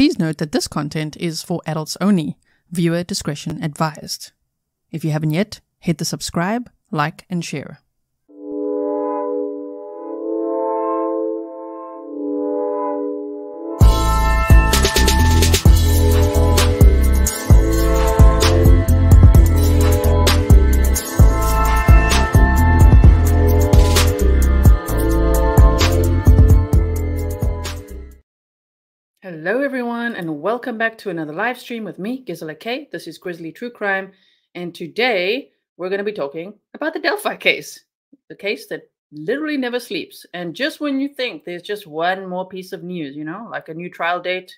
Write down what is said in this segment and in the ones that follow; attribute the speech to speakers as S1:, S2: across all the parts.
S1: Please note that this content is for adults only. Viewer discretion advised. If you haven't yet, hit the subscribe, like, and share. Hello, everyone, and welcome back to another live stream with me, Gisela K. This is Grizzly True Crime, and today we're going to be talking about the Delphi case, the case that literally never sleeps. And just when you think there's just one more piece of news, you know, like a new trial date,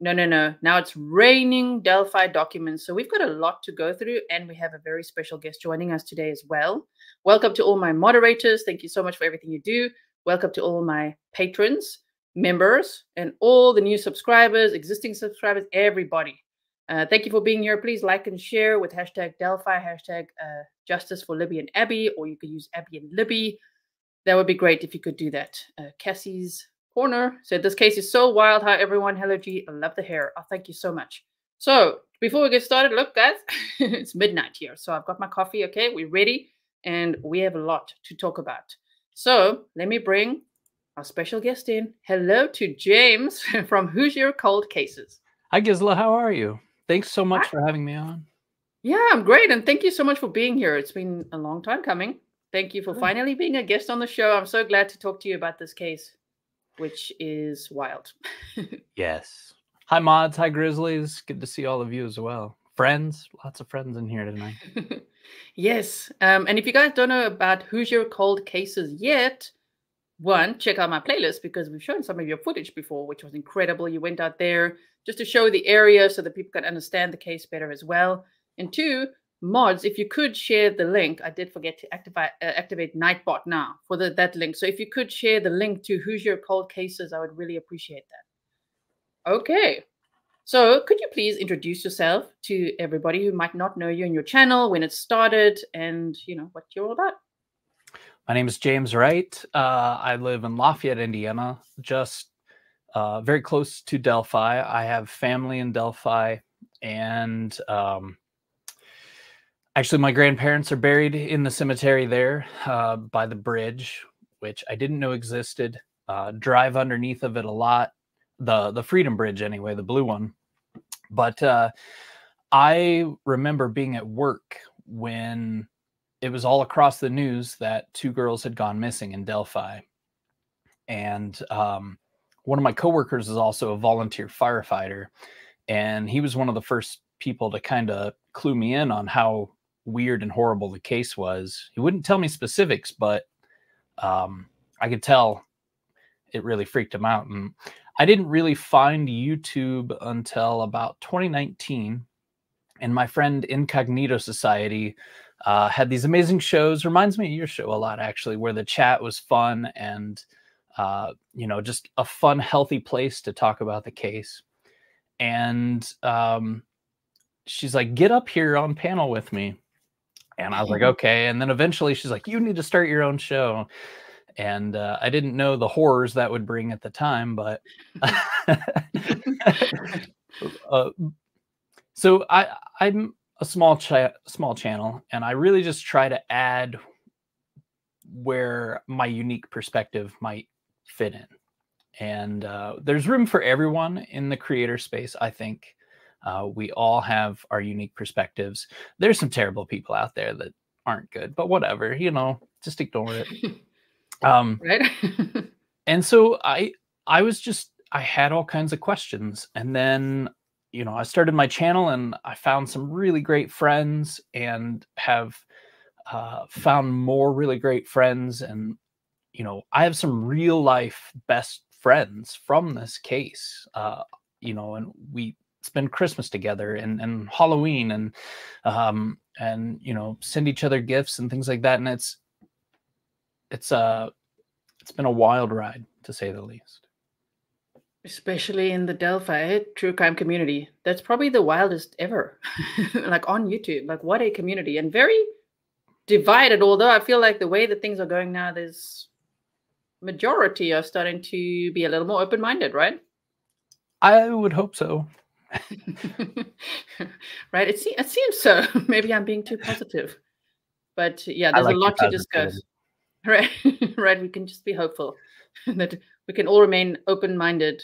S1: no, no, no. Now it's raining Delphi documents. So we've got a lot to go through, and we have a very special guest joining us today as well. Welcome to all my moderators. Thank you so much for everything you do. Welcome to all my patrons members and all the new subscribers, existing subscribers, everybody. Uh, thank you for being here. Please like and share with hashtag Delphi, hashtag uh, Justice for Libby and Abby, or you could use Abby and Libby. That would be great if you could do that. Uh, Cassie's Corner said, This case is so wild. Hi, everyone. Hello, G. I love the hair. Oh, thank you so much. So, before we get started, look, guys, it's midnight here. So, I've got my coffee. Okay, we're ready and we have a lot to talk about. So, let me bring our special guest in. Hello to James from Hoosier Cold Cases.
S2: Hi, Gisela. How are you? Thanks so much Hi. for having me on.
S1: Yeah, I'm great. And thank you so much for being here. It's been a long time coming. Thank you for finally being a guest on the show. I'm so glad to talk to you about this case, which is wild.
S2: yes. Hi, mods. Hi, Grizzlies. Good to see all of you as well. Friends, lots of friends in here tonight.
S1: yes. Um, and if you guys don't know about Hoosier Cold Cases yet, one, check out my playlist because we've shown some of your footage before, which was incredible. You went out there just to show the area so that people can understand the case better as well. And two, mods, if you could share the link, I did forget to activate uh, activate Nightbot now for the, that link. So if you could share the link to Hoosier Cold Cases, I would really appreciate that. Okay. So could you please introduce yourself to everybody who might not know you and your channel, when it started, and you know what you're all about?
S2: My name is James Wright. Uh, I live in Lafayette, Indiana, just uh, very close to Delphi. I have family in Delphi, and um, actually, my grandparents are buried in the cemetery there uh, by the bridge, which I didn't know existed. Uh, drive underneath of it a lot, the the Freedom Bridge, anyway, the blue one. But uh, I remember being at work when it was all across the news that two girls had gone missing in Delphi. And um, one of my coworkers is also a volunteer firefighter. And he was one of the first people to kind of clue me in on how weird and horrible the case was. He wouldn't tell me specifics, but um, I could tell it really freaked him out. And I didn't really find YouTube until about 2019. And my friend Incognito Society uh, had these amazing shows. Reminds me of your show a lot, actually, where the chat was fun and uh, you know just a fun, healthy place to talk about the case. And um, she's like, "Get up here on panel with me," and I was like, "Okay." And then eventually, she's like, "You need to start your own show." And uh, I didn't know the horrors that would bring at the time, but uh, so I I'm a small cha- small channel and i really just try to add where my unique perspective might fit in. And uh, there's room for everyone in the creator space i think. Uh, we all have our unique perspectives. There's some terrible people out there that aren't good but whatever you know just ignore it. Um right? and so i i was just i had all kinds of questions and then you know, I started my channel and I found some really great friends and have uh, found more really great friends. And, you know, I have some real life best friends from this case, uh, you know, and we spend Christmas together and, and Halloween and, um, and, you know, send each other gifts and things like that. And it's, it's, uh, it's been a wild ride to say the least
S1: especially in the Delphi true crime community. That's probably the wildest ever, like on YouTube. Like, what a community, and very divided. Although I feel like the way that things are going now, there's majority are starting to be a little more open minded, right?
S2: I would hope so.
S1: right? It, se- it seems so. Maybe I'm being too positive. But yeah, there's like a lot to discuss. Right, right. We can just be hopeful that we can all remain open-minded.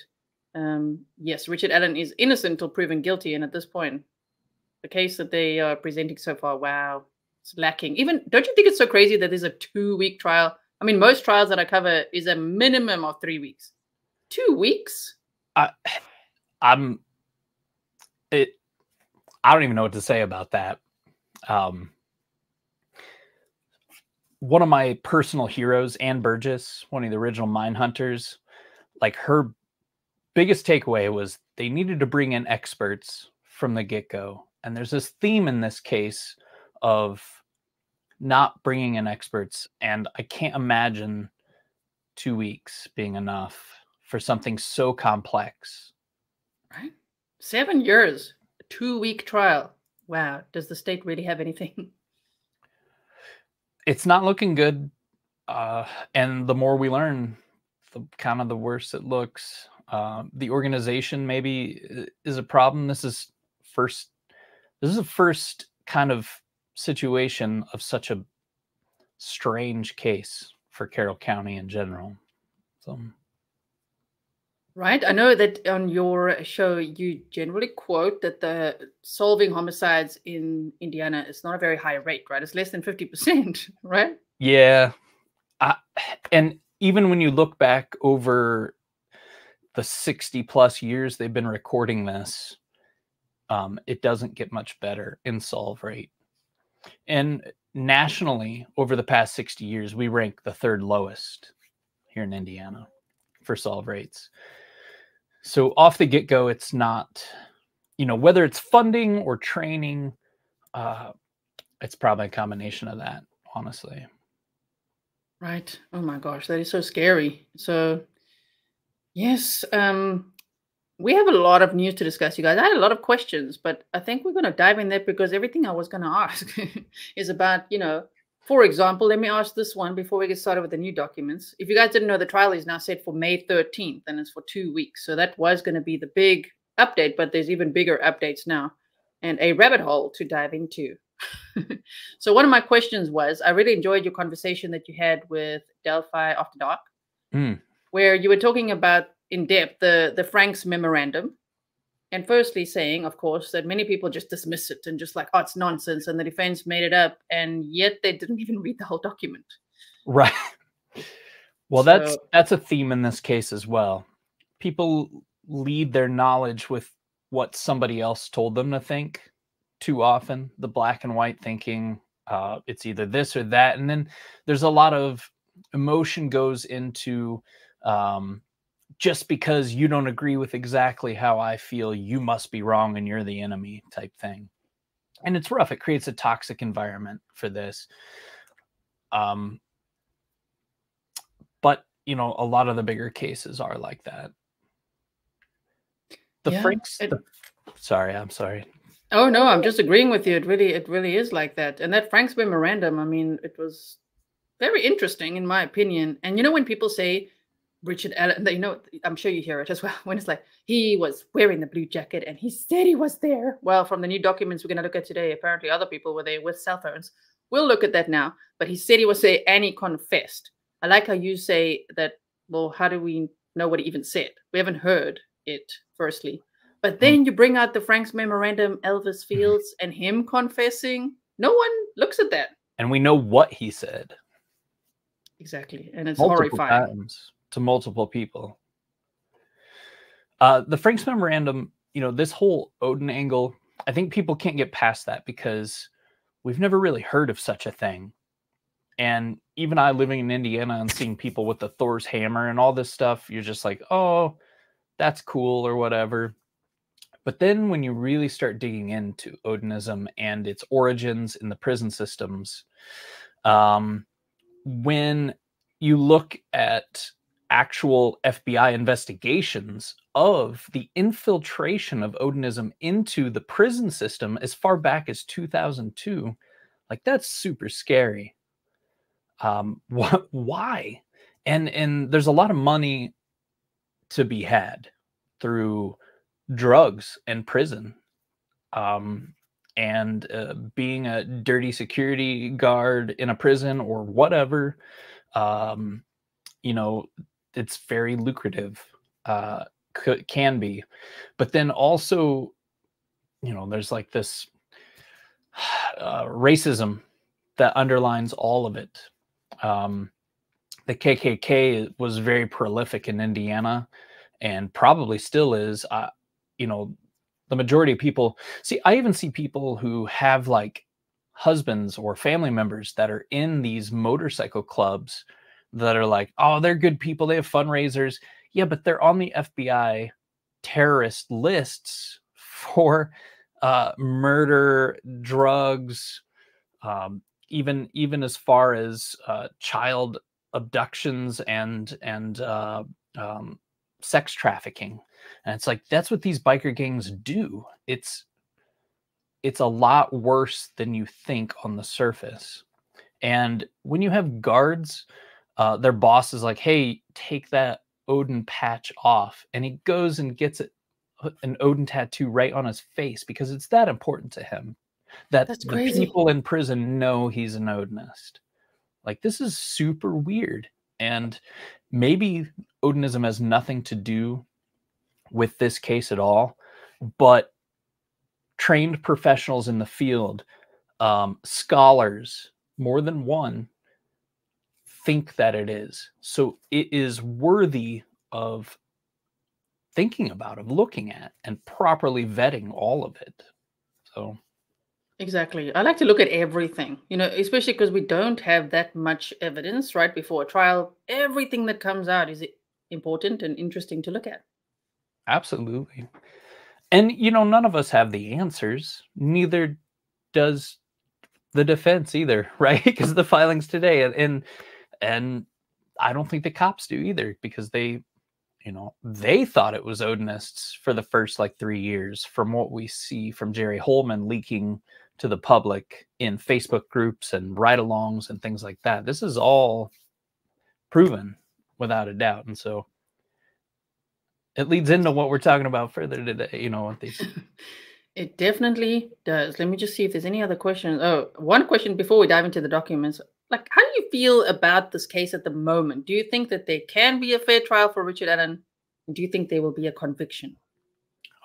S1: Um, yes, Richard Allen is innocent until proven guilty, and at this point, the case that they are presenting so far, wow, it's lacking. Even don't you think it's so crazy that there's a two-week trial? I mean, most trials that I cover is a minimum of three weeks. Two weeks?
S2: I, I'm. It. I don't even know what to say about that. Um, one of my personal heroes, Ann Burgess, one of the original mind hunters, like her biggest takeaway was they needed to bring in experts from the get go. And there's this theme in this case of not bringing in experts. And I can't imagine two weeks being enough for something so complex.
S1: Right? Seven years, two week trial. Wow. Does the state really have anything?
S2: it's not looking good. Uh, and the more we learn, the kind of the worse it looks. Uh, the organization maybe is a problem. This is first. This is the first kind of situation of such a strange case for Carroll County in general. So.
S1: Right. I know that on your show, you generally quote that the solving homicides in Indiana is not a very high rate, right? It's less than 50%, right?
S2: Yeah. I, and even when you look back over the 60 plus years they've been recording this, um, it doesn't get much better in solve rate. And nationally, over the past 60 years, we rank the third lowest here in Indiana for solve rates so off the get go, it's not, you know, whether it's funding or training, uh, it's probably a combination of that, honestly.
S1: Right. Oh my gosh, that is so scary. So, yes, um, we have a lot of news to discuss, you guys. I had a lot of questions, but I think we're going to dive in there because everything I was going to ask is about, you know, for example, let me ask this one before we get started with the new documents. If you guys didn't know, the trial is now set for May 13th and it's for two weeks. So that was going to be the big update, but there's even bigger updates now and a rabbit hole to dive into. so one of my questions was I really enjoyed your conversation that you had with Delphi After Dark, mm. Where you were talking about in depth the the Franks memorandum and firstly saying of course that many people just dismiss it and just like oh it's nonsense and the defense made it up and yet they didn't even read the whole document.
S2: Right. Well so, that's that's a theme in this case as well. People lead their knowledge with what somebody else told them to think too often the black and white thinking uh, it's either this or that. And then there's a lot of emotion goes into um, just because you don't agree with exactly how I feel, you must be wrong and you're the enemy type thing. And it's rough. It creates a toxic environment for this. Um, but you know, a lot of the bigger cases are like that. The yeah, Franks. It, the, sorry, I'm sorry.
S1: Oh no, I'm just agreeing with you. It really, it really is like that. And that Frank's memorandum, I mean, it was very interesting in my opinion. And you know, when people say Richard Allen, you know, I'm sure you hear it as well when it's like he was wearing the blue jacket and he said he was there. Well, from the new documents we're going to look at today, apparently other people were there with cell phones. We'll look at that now. But he said he was there and he confessed. I like how you say that. Well, how do we know what he even said? We haven't heard it, firstly. But then you bring out the Frank's memorandum, Elvis hmm. Fields, and him confessing. No one looks at that.
S2: And we know what he said.
S1: Exactly. And it's Multiple horrifying. Times
S2: to multiple people. Uh, the Frank's memorandum, you know, this whole Odin angle, I think people can't get past that because we've never really heard of such a thing. And even I living in Indiana and seeing people with the Thor's hammer and all this stuff, you're just like, oh, that's cool or whatever. But then when you really start digging into Odinism and its origins in the prison systems, um, when you look at actual FBI investigations of the infiltration of Odinism into the prison system as far back as 2002. Like that's super scary. Um, wh- why? And and there's a lot of money to be had through drugs and prison um, and uh, being a dirty security guard in a prison or whatever um, you know it's very lucrative uh, c- can be. But then also you know there's like this uh, racism that underlines all of it. Um, the kkk was very prolific in indiana and probably still is. Uh, you know the majority of people see i even see people who have like husbands or family members that are in these motorcycle clubs that are like oh they're good people they have fundraisers. Yeah but they're on the fbi terrorist lists for uh, murder drugs um, even even as far as uh, child abductions and and uh, um, sex trafficking. And it's like that's what these biker gangs do. It's it's a lot worse than you think on the surface. And when you have guards uh, their boss is like hey take that odin patch off and he goes and gets it an odin tattoo right on his face because it's that important to him that
S1: That's
S2: the
S1: crazy.
S2: people in prison know he's an odinist like this is super weird and maybe odinism has nothing to do with this case at all but trained professionals in the field um, scholars more than one think that it is so it is worthy of thinking about of looking at and properly vetting all of it so
S1: Exactly. I like to look at everything, you know, especially because we don't have that much evidence right before a trial. Everything that comes out is important and interesting to look at.
S2: Absolutely. And you know, none of us have the answers. Neither does the defense either, right? Because the filings today and, and and I don't think the cops do either because they you know, they thought it was Odinists for the first like 3 years from what we see from Jerry Holeman leaking to the public in Facebook groups and ride-alongs and things like that. This is all proven without a doubt. And so it leads into what we're talking about further today, you know, with these
S1: It definitely does. Let me just see if there's any other questions. Oh, one question before we dive into the documents. Like, how do you feel about this case at the moment? Do you think that there can be a fair trial for Richard Allen? Do you think there will be a conviction?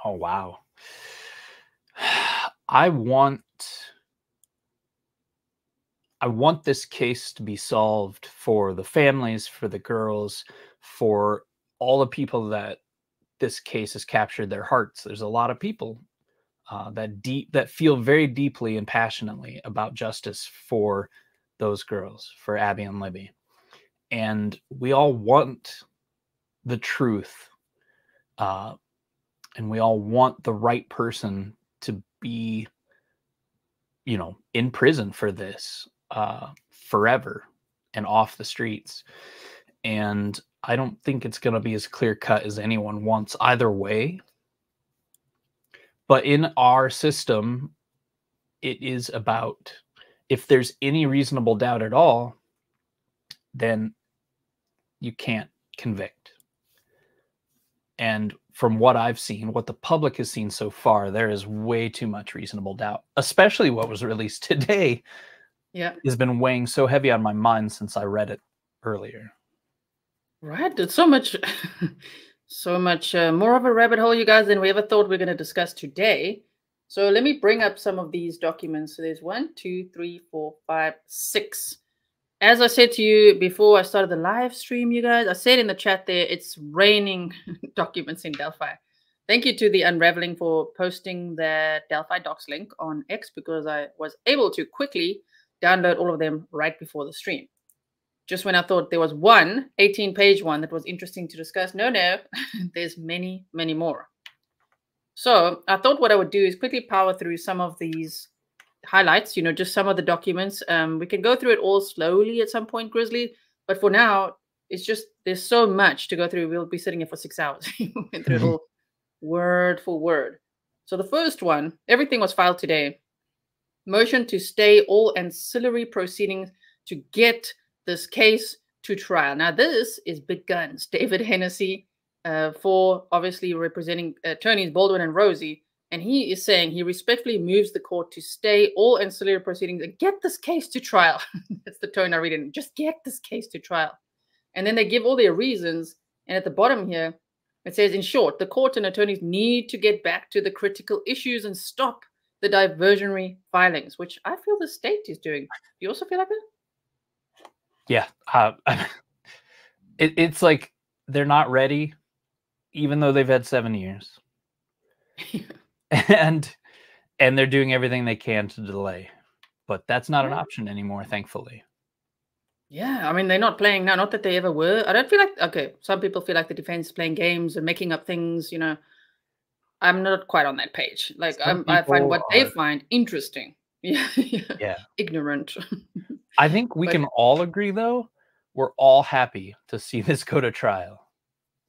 S2: Oh wow. I want I want this case to be solved for the families, for the girls, for all the people that this case has captured their hearts. There's a lot of people uh, that deep that feel very deeply and passionately about justice for those girls, for Abby and Libby, and we all want the truth, uh, and we all want the right person to be, you know, in prison for this uh, forever and off the streets. And I don't think it's going to be as clear cut as anyone wants either way. But in our system, it is about if there's any reasonable doubt at all, then you can't convict. And from what I've seen, what the public has seen so far, there is way too much reasonable doubt, especially what was released today
S1: Yeah.
S2: has been weighing so heavy on my mind since I read it earlier.
S1: Right. It's so much, so much uh, more of a rabbit hole, you guys, than we ever thought we are going to discuss today. So let me bring up some of these documents. So there's one, two, three, four, five, six. As I said to you before I started the live stream, you guys, I said in the chat there, it's raining documents in Delphi. Thank you to the Unraveling for posting the Delphi docs link on X because I was able to quickly download all of them right before the stream just when I thought there was one 18 page one that was interesting to discuss. No, no, there's many, many more. So I thought what I would do is quickly power through some of these highlights, you know, just some of the documents. Um, we can go through it all slowly at some point, Grizzly. But for now, it's just there's so much to go through. We'll be sitting here for six hours. we went through it all word for word. So the first one, everything was filed today. Motion to stay all ancillary proceedings to get this case to trial. Now, this is big guns. David Hennessy uh, for obviously representing attorneys Baldwin and Rozzi. And he is saying he respectfully moves the court to stay all ancillary proceedings and get this case to trial. That's the tone I read in. Just get this case to trial. And then they give all their reasons. And at the bottom here, it says, in short, the court and attorneys need to get back to the critical issues and stop the diversionary filings, which I feel the state is doing. Do you also feel like that?
S2: Yeah. Uh, it, it's like they're not ready, even though they've had seven years. and and they're doing everything they can to delay. But that's not an option anymore, thankfully.
S1: Yeah, I mean they're not playing now. Not that they ever were. I don't feel like okay. Some people feel like the defense is playing games and making up things. You know, I'm not quite on that page. Like i find what are... they find interesting. Yeah,
S2: yeah.
S1: ignorant.
S2: I think we but, can all agree, though. We're all happy to see this go to trial.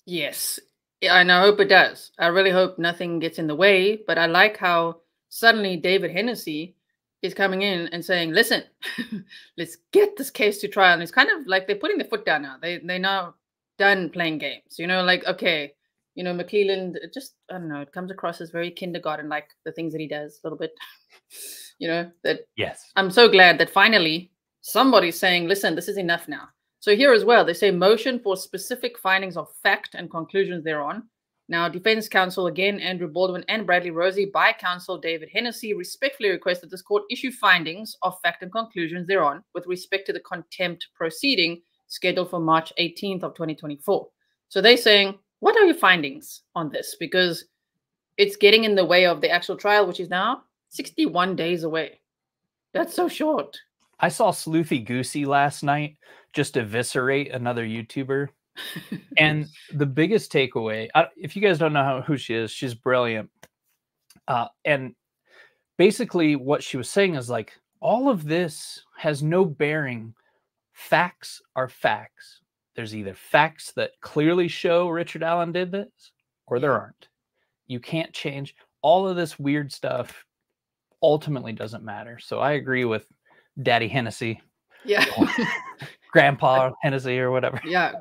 S1: Yes, yeah, and I hope it does. I really hope nothing gets in the way. But I like how suddenly David Hennessy is coming in and saying, "Listen, let's get this case to trial." And it's kind of like they're putting their foot down now. They they're now done playing games. You know, like okay, you know, McLeland. Uh, just I don't know. It comes across as very kindergarten, like the things that he does a little bit. you know that.
S2: Yes.
S1: I'm so glad that finally somebody's saying, "Listen, this is enough now." So here as well, they say motion for specific findings of fact and conclusions thereon now, defense counsel again, Andrew Baldwin and Bradley Rozzi, by counsel David Hennessy, respectfully request that this court issue findings of fact and conclusions thereon with respect to the contempt proceeding scheduled for March 18th of 2024. So they're saying, what are your findings on this? Because it's getting in the way of the actual trial, which is now 61 days away. That's so short.
S2: I saw Sleuthy Goosey last night just eviscerate another YouTuber and the biggest takeaway, if you guys don't know how, who she is, she's brilliant. Uh, and basically, what she was saying is like, all of this has no bearing. Facts are facts. There's either facts that clearly show Richard Allen did this, or there aren't. You can't change all of this weird stuff. Ultimately, doesn't matter. So I agree with Daddy Hennessy.
S1: Yeah.
S2: Grandpa Hennessy or whatever.
S1: Yeah.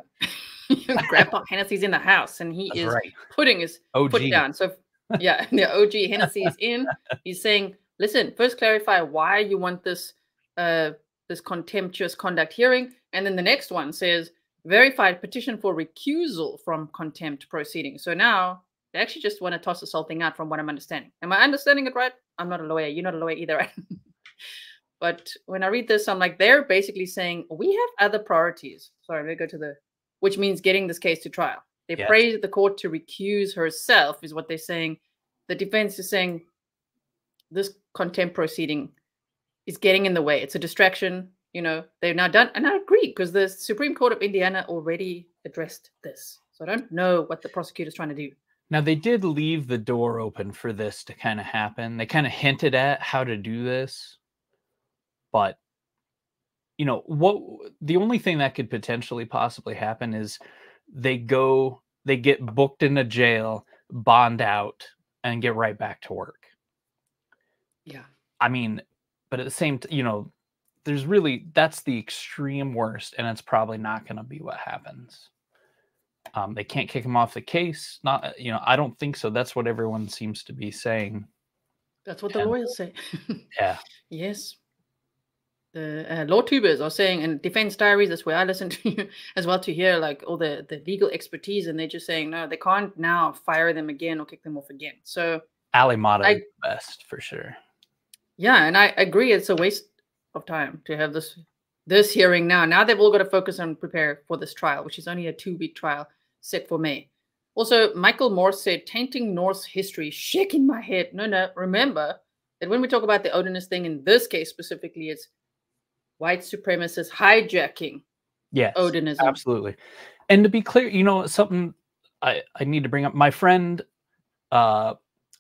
S1: Grandpa Hennessy's in the house and he That's is right. putting his OG. foot down. So yeah, the OG Hennessy is in. He's saying, listen, first clarify why you want this uh this contemptuous conduct hearing. And then the next one says verified petition for recusal from contempt proceedings. So now they actually just want to toss this whole thing out from what I'm understanding. Am I understanding it right? I'm not a lawyer. You're not a lawyer either, right? But when I read this, I'm like, they're basically saying we have other priorities. Sorry, let me go to the which means getting this case to trial. They yes. praised the court to recuse herself, is what they're saying. The defense is saying this contempt proceeding is getting in the way. It's a distraction. You know, they've now done, and I agree because the Supreme Court of Indiana already addressed this. So I don't know what the prosecutor's trying to do.
S2: Now they did leave the door open for this to kind of happen. They kind of hinted at how to do this, but you know what the only thing that could potentially possibly happen is they go they get booked in a jail bond out and get right back to work.
S1: Yeah.
S2: I mean but at the same t- you know there's really that's the extreme worst and it's probably not going to be what happens. Um, they can't kick him off the case not you know i don't think so. That's what everyone seems to be saying.
S1: That's what the and, lawyers say.
S2: Yeah.
S1: Yes the uh, law tubers are saying and defense diaries that's where i listen to as well to hear like all the the legal expertise and they're just saying no they can't now fire them again or kick them off again. So
S2: ali Mata is best for sure.
S1: Yeah and i agree it's a waste of time to have this this hearing now. Now they've all got to focus on prepare for this trial which is only a two week trial set for may. Also michael Morse said tainting norse history shaking my head. No no remember that when we talk about the odinist thing in this case specifically it's white supremacists hijacking
S2: yes
S1: odinism.
S2: absolutely. And to be clear you know something i i need to bring up my friend uh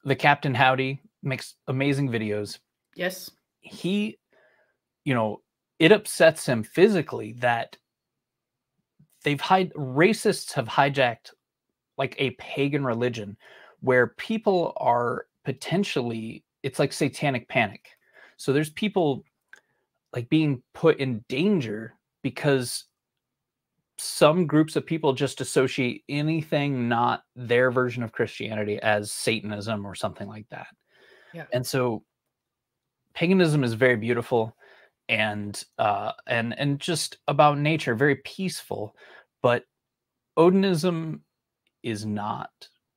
S2: the captain howdy makes amazing videos.
S1: Yes.
S2: He you know it upsets him physically that they've hide racists have hijacked like a pagan religion where people are potentially it's like satanic panic. So there's people like being put in danger because some groups of people just associate anything not their version of Christianity as Satanism or something like that.
S1: Yeah.
S2: And so paganism is very beautiful and uh and and just about nature, very peaceful, but Odinism is not.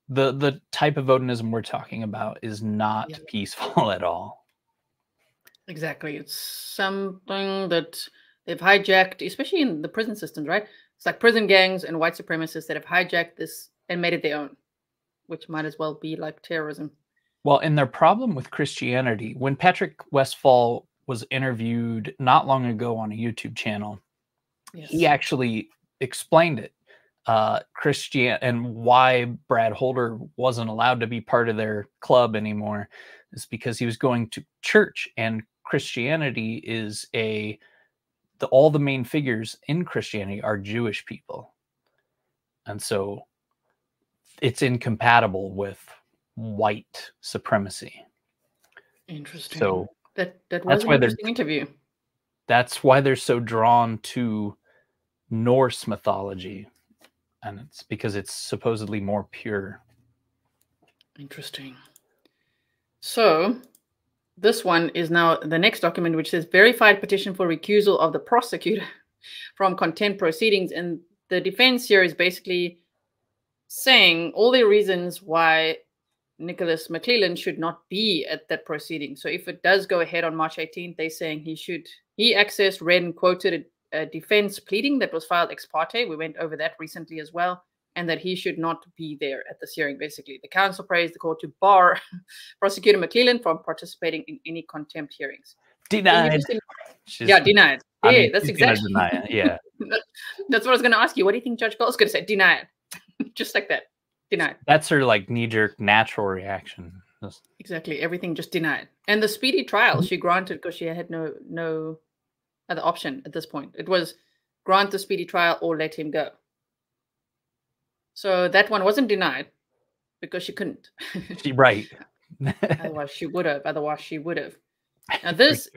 S2: The the type of Odinism we're talking about is not
S1: Yeah.
S2: peaceful at all.
S1: Exactly. It's something that they've hijacked, especially in the prison systems, right? It's like prison gangs and white supremacists that have hijacked this and made it their own, which might as well be like terrorism.
S2: Well, and their problem with Christianity, when Patrick Westfall was interviewed not long ago on a YouTube channel,
S1: Yes.
S2: he actually explained it. Uh, Christian and why Brad Holder wasn't allowed to be part of their club anymore is because he was going to church and Christianity is a the all the main figures in Christianity are Jewish people. And so it's incompatible with white supremacy.
S1: Interesting.
S2: So
S1: that that
S2: that's
S1: an
S2: why
S1: interesting interview.
S2: that's why they're so drawn to Norse mythology. And it's because it's supposedly more pure.
S1: Interesting. So, this one is now the next document, which says verified petition for recusal of the prosecutor from contempt proceedings. And the defense here is basically saying all the reasons why Nicholas McLeland should not be at that proceeding. So, if it does go ahead on March 18th, they're saying he should, he accessed, read, and quoted a, a defense pleading that was filed ex parte. We went over that recently as well and that he should not be there at this hearing. Basically, the council praised the court to bar prosecutor McLeland from participating in any contempt hearings.
S2: Denied.
S1: Yeah, denied.
S2: I
S1: yeah,
S2: mean,
S1: that's exactly.
S2: deny it. Yeah.
S1: That's what I was going to ask you. What do you think Judge Gull's going to say? Denied, just like that. Denied.
S2: That's her like knee jerk natural reaction.
S1: Exactly. Everything just denied. And the speedy trial
S2: Mhm.
S1: she granted because she had no no other option at this point. It was grant the speedy trial or let him go. So that one wasn't denied because she couldn't.
S2: She right.
S1: Otherwise, she would have. Otherwise, she would have. Now, this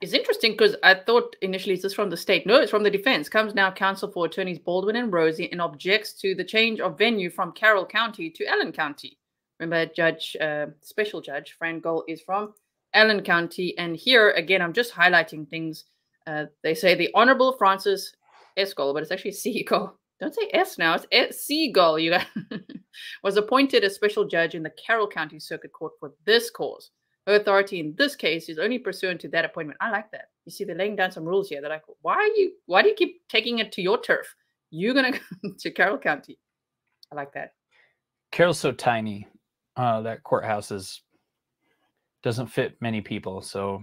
S1: is interesting because I thought initially it's just from the state. No, it's from the defense. Comes now counsel for attorneys Baldwin and Rozzi and objects to the change of venue from Carroll County to Allen County. Remember, Judge, uh, Special Judge Fran Gull is from Allen County. And here, again, I'm just highlighting things. Uh, they say the Honorable Francis. Gull, but it's actually C. Don't say S now, it's S-. Gull. You guys was appointed a special judge in the Carroll County Circuit Court for this cause. Her authority in this case is only pursuant to that appointment. I like that. You see, they're laying down some rules here. They're like, why are you why do you keep taking it to your turf? You're gonna go to Carroll County. I like that.
S2: Carroll's so tiny. Uh, that courthouse is doesn't fit many people, so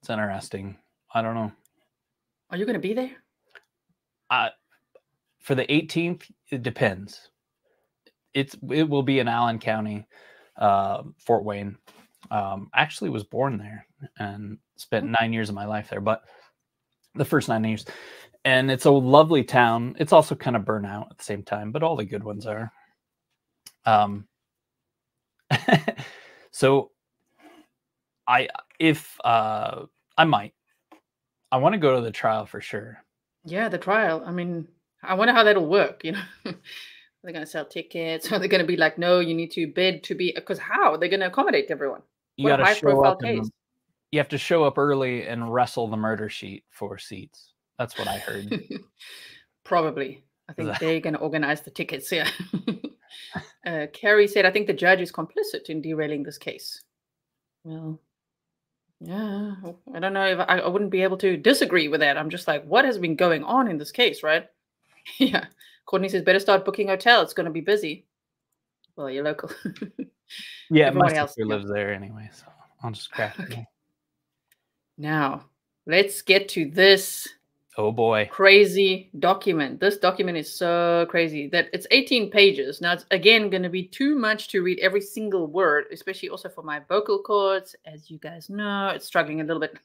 S2: it's interesting. I don't know.
S1: Are you gonna be there?
S2: Uh, for the 18th, it depends. It's it will be in Allen County, uh, Fort Wayne. Um, actually, was born there and spent nine years of my life there, but the first nine years. And it's a lovely town. It's also kind of burnout at the same time, but all the good ones are. Um, so I if uh I might I want to go to the trial for sure.
S1: Yeah, the trial. I mean, I wonder how that'll work. You know, Are they're gonna sell tickets, Are they're gonna be like, no, you need to bid to be. Because how they're gonna accommodate everyone?
S2: You got to
S1: high
S2: show
S1: profile
S2: up. And, you have to show up early and wrestle the murder sheet for seats. That's what I heard.
S1: Probably. I think they're going to organize the tickets. Yeah. uh, Carrie said, I think the judge is complicit in derailing this case. Well, yeah. I don't know if I, I wouldn't be able to disagree with that. I'm just like, what has been going on in this case, right? yeah. Courtney says, better start booking hotel. It's going to be busy. Well, you're local.
S2: yeah, my
S1: Everybody else,
S2: lives there anyway, so I'll just it.
S1: Okay. now, let's get to this
S2: Oh boy.
S1: crazy document. This document is so crazy that it's 18 pages. Now, it's again going to be too much to read every single word, especially also for my vocal cords. As you guys know, it's struggling a little bit.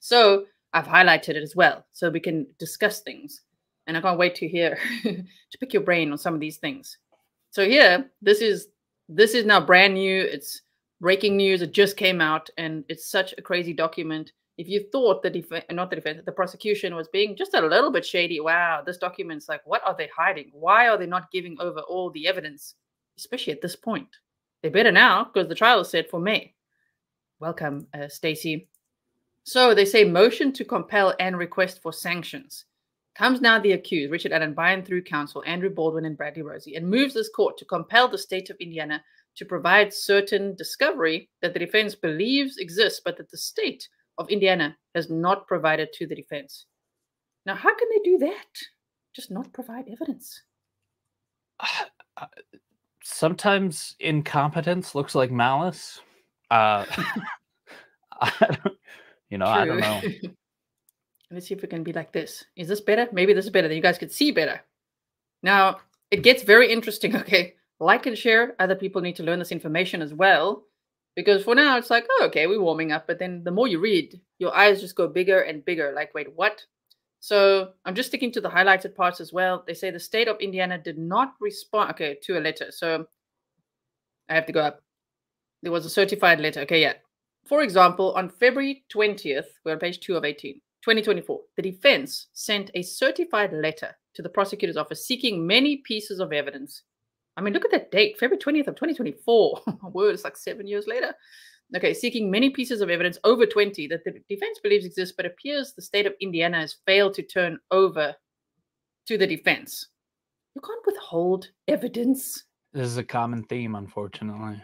S1: so I've highlighted it as well so we can discuss things. And I can't wait to hear, to pick your brain on some of these things. So here, this is this is now brand new. It's breaking news. It just came out, and it's such a crazy document. if you thought the defense, not the defense, the prosecution was being just a little bit shady, wow, this document's like, what are they hiding? Why are they not giving over all the evidence, especially at this point? They better now because the trial is set for May. Welcome, uh, Stacey. So they say motion to compel and request for sanctions. Comes now the accused, Richard Allen, by and through counsel, Andrew Baldwin and Bradley Rozzi, and moves this court to compel the state of Indiana to provide certain discovery that the defense believes exists, but that the state of Indiana has not provided to the defense. Now, how can they do that? Just not provide evidence.
S2: Uh, sometimes incompetence looks like malice. Uh, I don't, you know, True. I don't know.
S1: Let's see if it can be like this. Is this better? Maybe this is better. Then you guys could see better. Now, it gets very interesting. Okay. Like and share. Other people need to learn this information as well. Because for now, it's like, oh, okay, we're warming up. But then the more you read, your eyes just go bigger and bigger. Like, wait, what? So I'm just sticking to the highlighted parts as well. They say the state of Indiana did not respond. Okay, to a letter. So I have to go up. There was a certified letter. Okay, yeah. For example, on February 20th, we're on page 2 of 18, 2024, the defense sent a certified letter to the prosecutor's office seeking many pieces of evidence. I mean, look at that date, February 20th of 2024. Word, it's like seven years later. Okay, seeking many pieces of evidence over 20 that the defense believes exist, but appears the state of Indiana has failed to turn over to the defense. You can't withhold evidence.
S2: This is a common theme, unfortunately.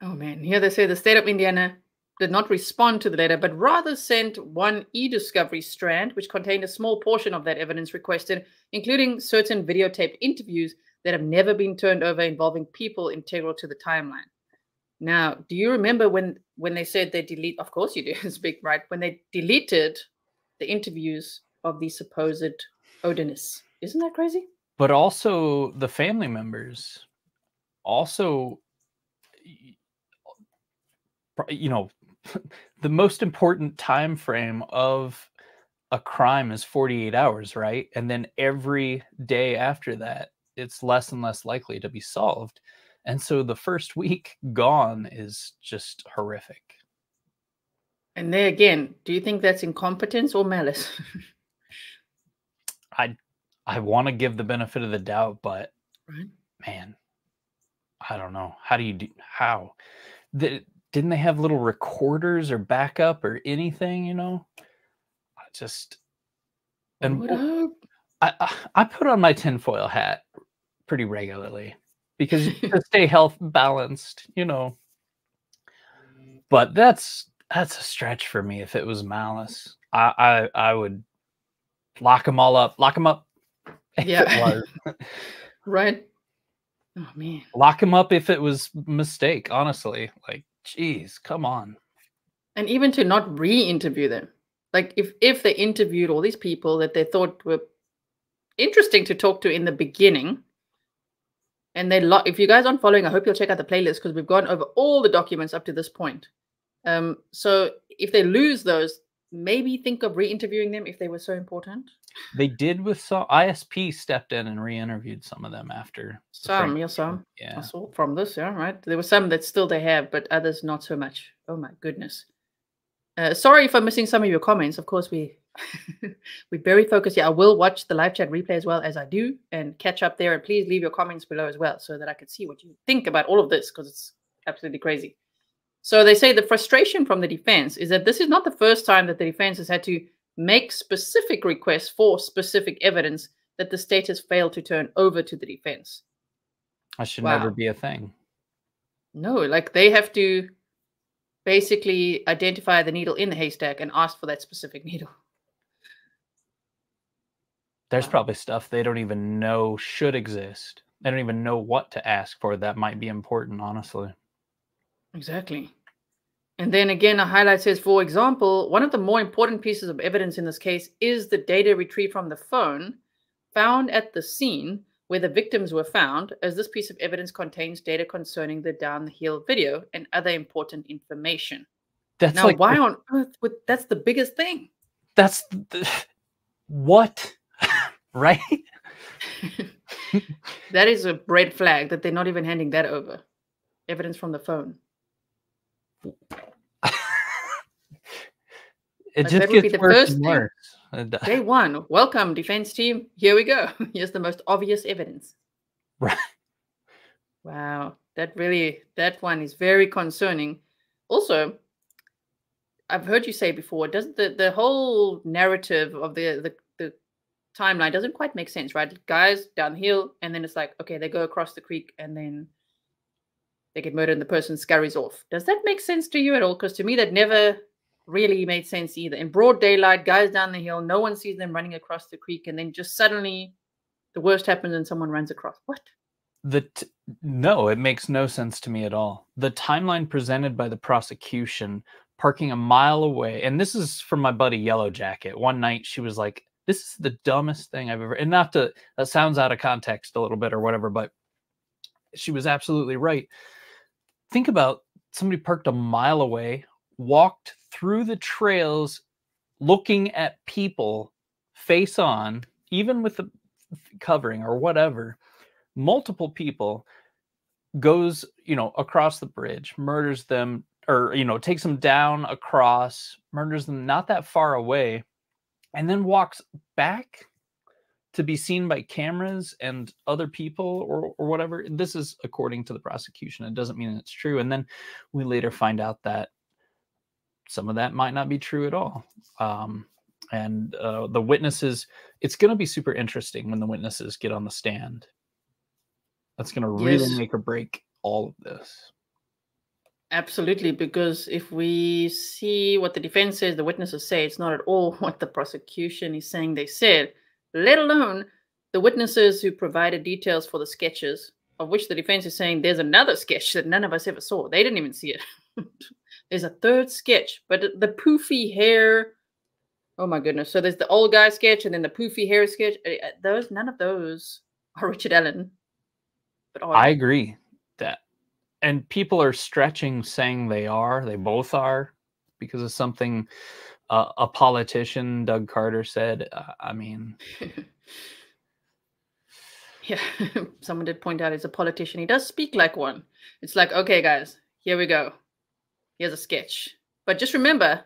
S1: Oh man, here they say the state of Indiana did not respond to the letter, but rather sent one e discovery strand, which contained a small portion of that evidence requested, including certain videotaped interviews that have never been turned over involving people integral to the timeline. Now, do you remember when when they said they delete? Of course you do. Speak right when they deleted the interviews of the supposed Odinists. Isn't that crazy?
S2: But also the family members also you know the most important time frame of a crime is 48 hours right? And then every day after that it's less and less likely to be solved. And so the first week gone is just horrific.
S1: And there again do you think that's incompetence or malice?
S2: I i want to give the benefit of the doubt but right. man i don't know. How do you do how? The didn't they have little recorders or backup or anything? You know, I just and what I uh, I put on my tinfoil hat pretty regularly because to stay health balanced, you know. But that's that's a stretch for me. If it was malice, I I, I would lock them all up, lock them up.
S1: Yeah, right. Oh man,
S2: lock him up if it was mistake. Honestly, like Jeez, come on.
S1: And even to not re-interview them. Like if if they interviewed all these people that they thought were interesting to talk to in the beginning, and they lo- if you guys aren't following, I hope you'll check out the playlist because we've gone over all the documents up to this point. Um, so if they lose those, maybe think of re-interviewing them if they were so important.
S2: They did with some ISP stepped in and re-interviewed some of them after
S1: some, yeah, some. Yeah. from this, yeah, right. There were some that still they have, but others not so much. Oh my goodness. Uh, sorry if I'm missing some of your comments. Of course, we we very focused. Yeah, I will watch the live chat replay as well as I do and catch up there. And please leave your comments below as well so that I can see what you think about all of this because it's absolutely crazy. So they say the frustration from the defense is that this is not the first time that the defense has had to make specific requests for specific evidence that the state has failed to turn over to the defense.
S2: That should wow. never be a thing.
S1: No, like they have to basically identify the needle in the haystack and ask for that specific needle.
S2: There's wow. probably stuff they don't even know should exist. They don't even know what to ask for that might be important, honestly.
S1: Exactly. And then again, a highlight says, for example, one of the more important pieces of evidence in this case is the data retrieved from the phone found at the scene where the victims were found, as this piece of evidence contains data concerning the downhill video and other important information. That's now, like, why on earth would that's the biggest thing?
S2: That's the, what, right?
S1: that is a red flag that they're not even handing that over. Evidence from the phone.
S2: It just gets
S1: the
S2: worse
S1: first
S2: and worse. Uh,
S1: Day one, welcome, defense team. Here we go. Here's the most obvious evidence.
S2: Right.
S1: Wow, that really, that one is very concerning. Also, I've heard you say before, doesn't the, the whole narrative of the, the the timeline doesn't quite make sense, right? Guys down the hill, and then it's like, okay, they go across the creek, and then they get murdered, and the person scurries off. Does that make sense to you at all? Because to me, that never really made sense either. In broad daylight, guys down the hill, no one sees them running across the creek, and then just suddenly, the worst happens, and someone runs across. What?
S2: the no, it makes no sense to me at all. The timeline presented by the prosecution, parking a mile away, and this is from my buddy Yellow Jacket. One night, she was like, "This is the dumbest thing I've ever." And not to that sounds out of context a little bit or whatever, but she was absolutely right. Think about somebody parked a mile away, walked through the trails, looking at people face on, even with the covering or whatever. Multiple people goes you know across the bridge murders them or you know takes them down across murders them not that far away and then walks back to be seen by cameras and other people or, or whatever this is according to the prosecution it doesn't mean it's true and then we later find out that some of that might not be true at all um, and uh, the witnesses it's going to be super interesting when the witnesses get on the stand that's going to really
S1: Yes.
S2: make or break all of this.
S1: Absolutely, because if we see what the defense says, the witnesses say, it's not at all what the prosecution is saying they said, let alone the witnesses who provided details for the sketches, of which the defense is saying there's another sketch that none of us ever saw. They didn't even see it. there's a third sketch, but the- poofy hair. Oh my goodness. So there's the old guy sketch and then the poofy hair sketch. Uh, uh, Those, none of those are Richard Allen. But are
S2: I agree that, and people are stretching, saying they are, they both are, because of something uh, a politician, Doug Carter, said. Uh, I mean,
S1: Yeah, someone did point out he's a politician. He does speak like one. It's like, okay, guys, here we go. Here's a sketch. But just remember,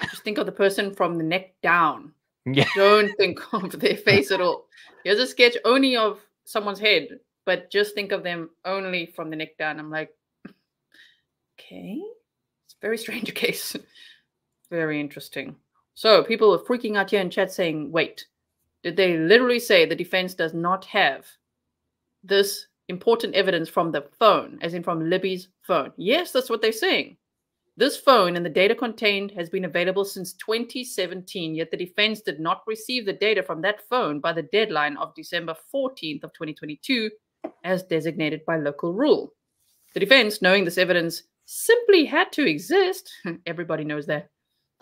S1: just think of the person from the neck down.
S2: yeah,
S1: Don't think of their face at all. Here's a sketch only of someone's head, but just think of them only from the neck down. I'm like, okay, it's a very strange case. Very interesting. So people are freaking out here in chat saying, wait, did they literally say the defense does not have this important evidence from the phone, as in from Libby's phone? Yes, that's what they're saying. This phone and the data contained has been available since 2017, yet the defense did not receive the data from that phone by the deadline of December 14th of 2022 as designated by local rule. The defense, knowing this evidence simply had to exist, everybody knows that,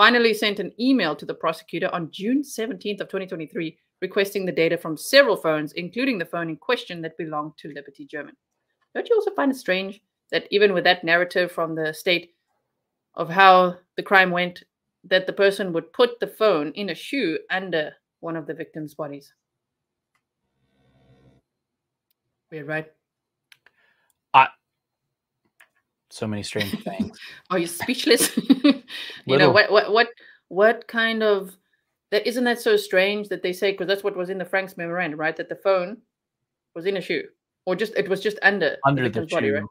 S1: finally sent an email to the prosecutor on June 17th of 2023 requesting the data from several phones, including the phone in question that belonged to Liberty German. Don't you also find it strange that even with that narrative from the state of how the crime went, that the person would put the phone in a shoe under one of the victim's bodies? Weird, right?
S2: So many strange things.
S1: Oh, Are you speechless? you know what? What? What? What kind of that? Isn't that so strange that they say because that's what was in the Frank's memorandum, right? That the phone was in a shoe, or just it was just under
S2: Under
S1: the
S2: the
S1: victim's body, right?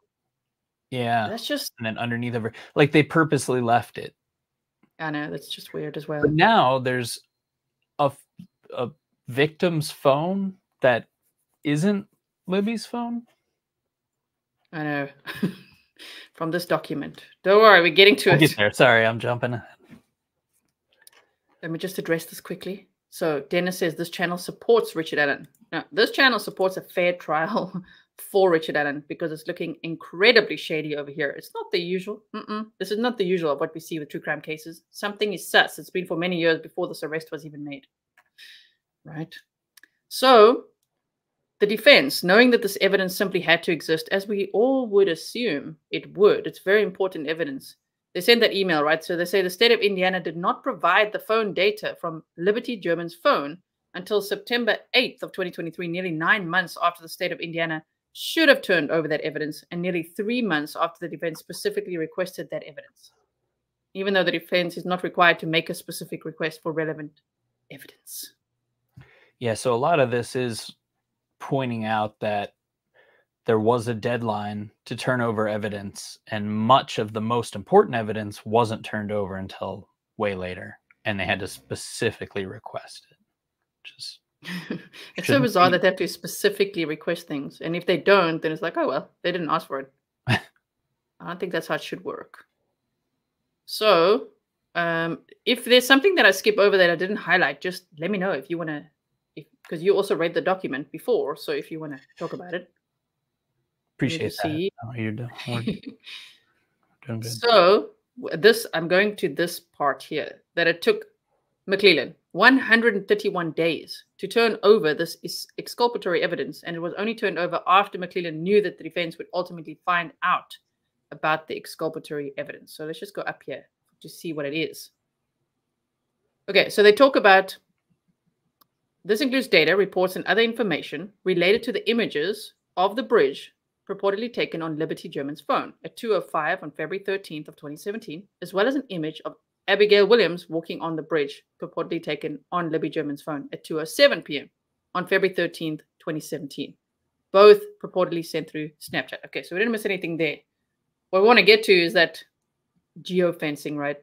S2: Yeah,
S1: That's just
S2: and then underneath of her, like they purposely left it.
S1: I know that's just weird as well.
S2: But now there's a a victim's phone that isn't Libby's phone.
S1: I know. From this document. Don't worry, we're getting to
S2: We'll
S1: it.
S2: get there. Sorry, I'm jumping.
S1: Let me just address this quickly. So Dennis says this channel supports Richard Allen. Now, this channel supports a fair trial for Richard Allen because it's looking incredibly shady over here. It's not the usual. Mm-mm. This is not the usual of what we see with true crime cases. Something is sus. It's been for many years before this arrest was even made. Right. So the defense, knowing that this evidence simply had to exist, as we all would assume it would, it's very important evidence. They send that email, right? So they say the state of Indiana did not provide the phone data from Liberty German's phone until September 8th of 2023, nearly nine months after the state of Indiana should have turned over that evidence, and nearly three months after the defense specifically requested that evidence. even though the defense is not required to make a specific request for relevant evidence.
S2: Yeah, so a lot of this is pointing out that there was a deadline to turn over evidence, and much of the most important evidence wasn't turned over until way later, and they had to specifically request it. Just
S1: it's so bizarre be. that they have to specifically request things, and if they don't, then it's like, oh well, they didn't ask for it. I don't think that's how it should work. So, um, if there's something that I skip over that I didn't highlight, just let me know if you want to, because you also read the document before. So if you want to talk about it,
S2: appreciate that. See. Oh, you're doing,
S1: doing good. So this, I'm going to this part here that it took McLeland 131 days to turn over this exculpatory evidence, and it was only turned over after McLeland knew that the defense would ultimately find out about the exculpatory evidence. So let's just go up here to see what it is. Okay, so they talk about this includes data, reports, and other information related to the images of the bridge purportedly taken on Liberty German's phone at 2:05 on February 13th of 2017, as well as an image of Abigail Williams walking on the bridge purportedly taken on Libby German's phone at 2:07 p.m. on February 13th, 2017. Both purportedly sent through Snapchat. Okay, so we didn't miss anything there what we want to get to is that geofencing, right?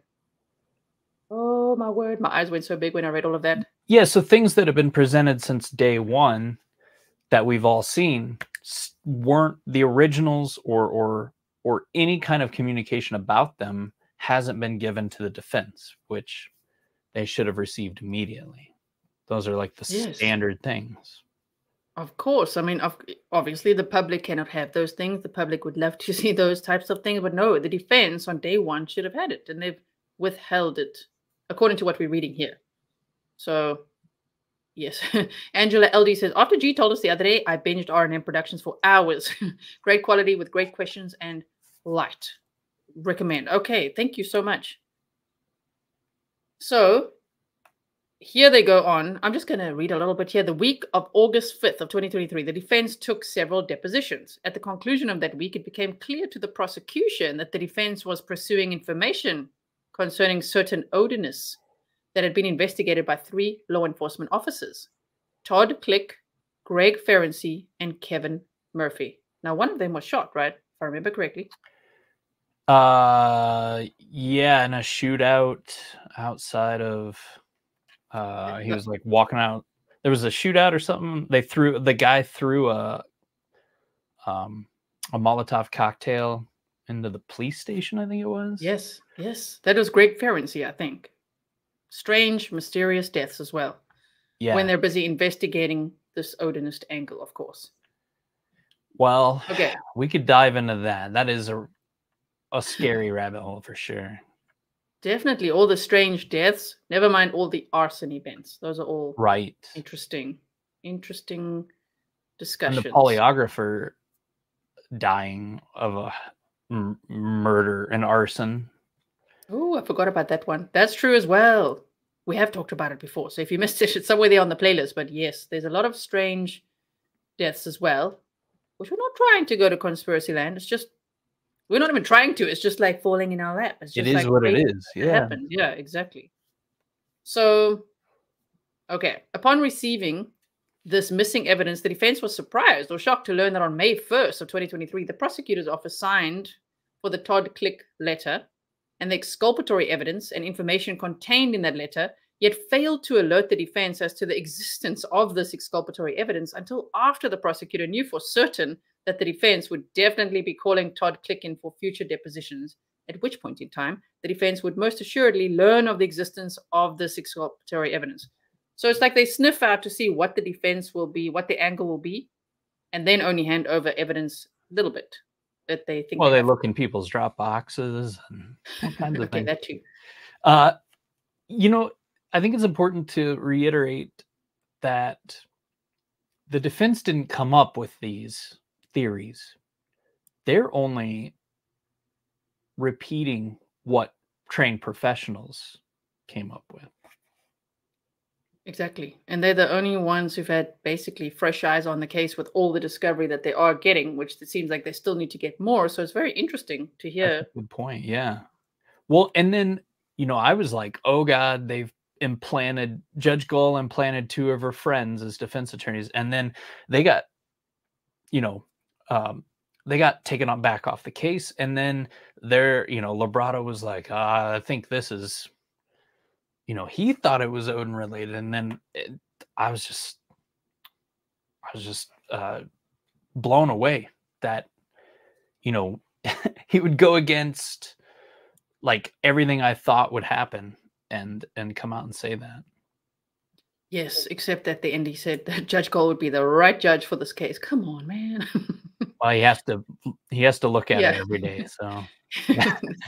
S1: Oh my word, my eyes went so big when I read all of that.
S2: Yeah, so things that have been presented since day one that we've all seen weren't the originals or or or any kind of communication about them hasn't been given to the defense, which they should have received immediately. Those are like the yes. standard things.
S1: Of course. I mean, obviously, the public cannot have those things. The public would love to see those types of things, but no, the defense on day one should have had it, and they've withheld it, according to what we're reading here. So, yes. Angela LD says, After G told us the other day, I binged R&M Productions for hours. great quality with great questions and light. Recommend. Okay, thank you so much. So, here they go on. I'm just going to read a little bit here. The week of August 5th of 2023, the defense took several depositions. At the conclusion of that week, it became clear to the prosecution that the defense was pursuing information concerning certain Odinists that had been investigated by three law enforcement officers, Todd Click, Greg Ferency, and Kevin Murphy. Now, one of them was shot, right? If I remember correctly.
S2: Uh, yeah, in a shootout outside of uh, he was like walking out. There was a shootout or something. They threw the guy threw a um a Molotov cocktail into the police station. I think it was.
S1: Yes, yes, that was Greg Ferency, I think. Strange, mysterious deaths as well. Yeah. When they're busy investigating this Odinist angle, of course.
S2: Well, okay, we could dive into that. That is a a scary rabbit hole for sure.
S1: Definitely all the strange deaths. Never mind all the arson events. Those are all
S2: right.
S1: Interesting, interesting discussions.
S2: And the polyographer dying of a murder and arson.
S1: Oh, I forgot about that one. That's true as well. We have talked about it before. So if you missed it, it's somewhere there on the playlist. But yes, there's a lot of strange deaths as well, which we're not trying to go to conspiracy land. It's just we're not even trying to. It's just like falling in our lap. It's just
S2: it is
S1: like
S2: what it is. Yeah. Happened.
S1: Yeah, exactly. So, okay. Upon receiving this missing evidence, the defense was surprised or shocked to learn that on May 1st of 2023, the prosecutor's office signed for the Todd Click letter and the exculpatory evidence and information contained in that letter, yet failed to alert the defense as to the existence of this exculpatory evidence until after the prosecutor knew for certain that the defense would definitely be calling Todd Click in for future depositions, at which point in time the defense would most assuredly learn of the existence of this exculpatory evidence. So it's like they sniff out to see what the defense will be, what the angle will be, and then only hand over evidence a little bit that they think.
S2: Well, they, they look in people's drop boxes and all kinds of
S1: okay,
S2: things.
S1: that too.
S2: Uh, you know, I think it's important to reiterate that the defense didn't come up with these theories. They're only repeating what trained professionals came up with.
S1: Exactly. And they're the only ones who've had basically fresh eyes on the case with all the discovery that they are getting, which it seems like they still need to get more. So it's very interesting to hear.
S2: good point. Yeah. Well, and then you know, I was like, oh god, they've implanted Judge Gull implanted two of her friends as defense attorneys, and then they got, you know, um, they got taken on back off the case, and then there, you know, Lobrato was like, uh, I think this is, you know, he thought it was Odin related, and then it, I was just, I was just uh, blown away that, you know, he would go against like everything I thought would happen and and come out and say that.
S1: Yes, except at the end he said that Judge Cole would be the right judge for this case. Come on, man.
S2: well, he has to he has to look at yeah. it every day. So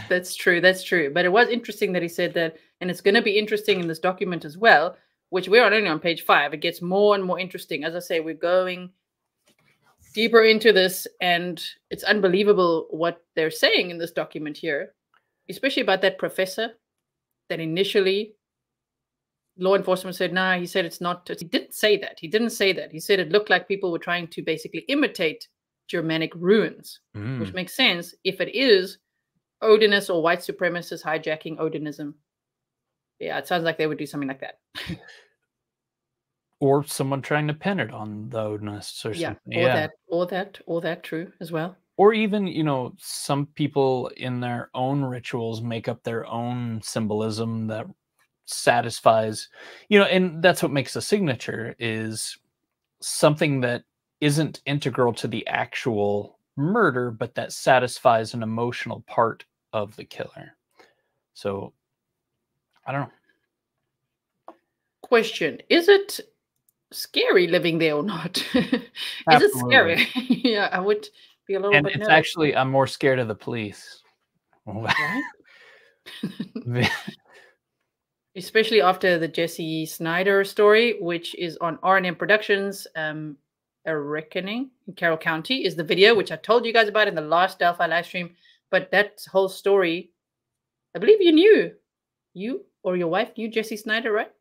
S1: that's true. That's true. But it was interesting that he said that, and it's going to be interesting in this document as well, which we're only on page five. It gets more and more interesting. As I say, we're going deeper into this, and it's unbelievable what they're saying in this document here, especially about that professor that initially law enforcement said, nah, he said it's not. He didn't say that. He didn't say that. He said it looked like people were trying to basically imitate Germanic runes, mm. which makes sense if it is Odinist or white supremacists hijacking Odinism. Yeah, it sounds like they would do something like that.
S2: or someone trying to pin it on the Odinists or
S1: yeah,
S2: something.
S1: Or yeah, that, or that, or that true as well
S2: or even you know some people in their own rituals make up their own symbolism that satisfies you know and that's what makes a signature is something that isn't integral to the actual murder but that satisfies an emotional part of the killer so i don't know
S1: question is it scary living there or not is it scary yeah i would be a little
S2: and
S1: bit.
S2: It's nervous. actually I'm more scared of the police.
S1: Especially after the Jesse Snyder story, which is on RNM Productions. Um, a Reckoning in Carroll County is the video, which I told you guys about in the last Delphi live stream. But that whole story, I believe you knew, you or your wife knew Jesse Snyder, right?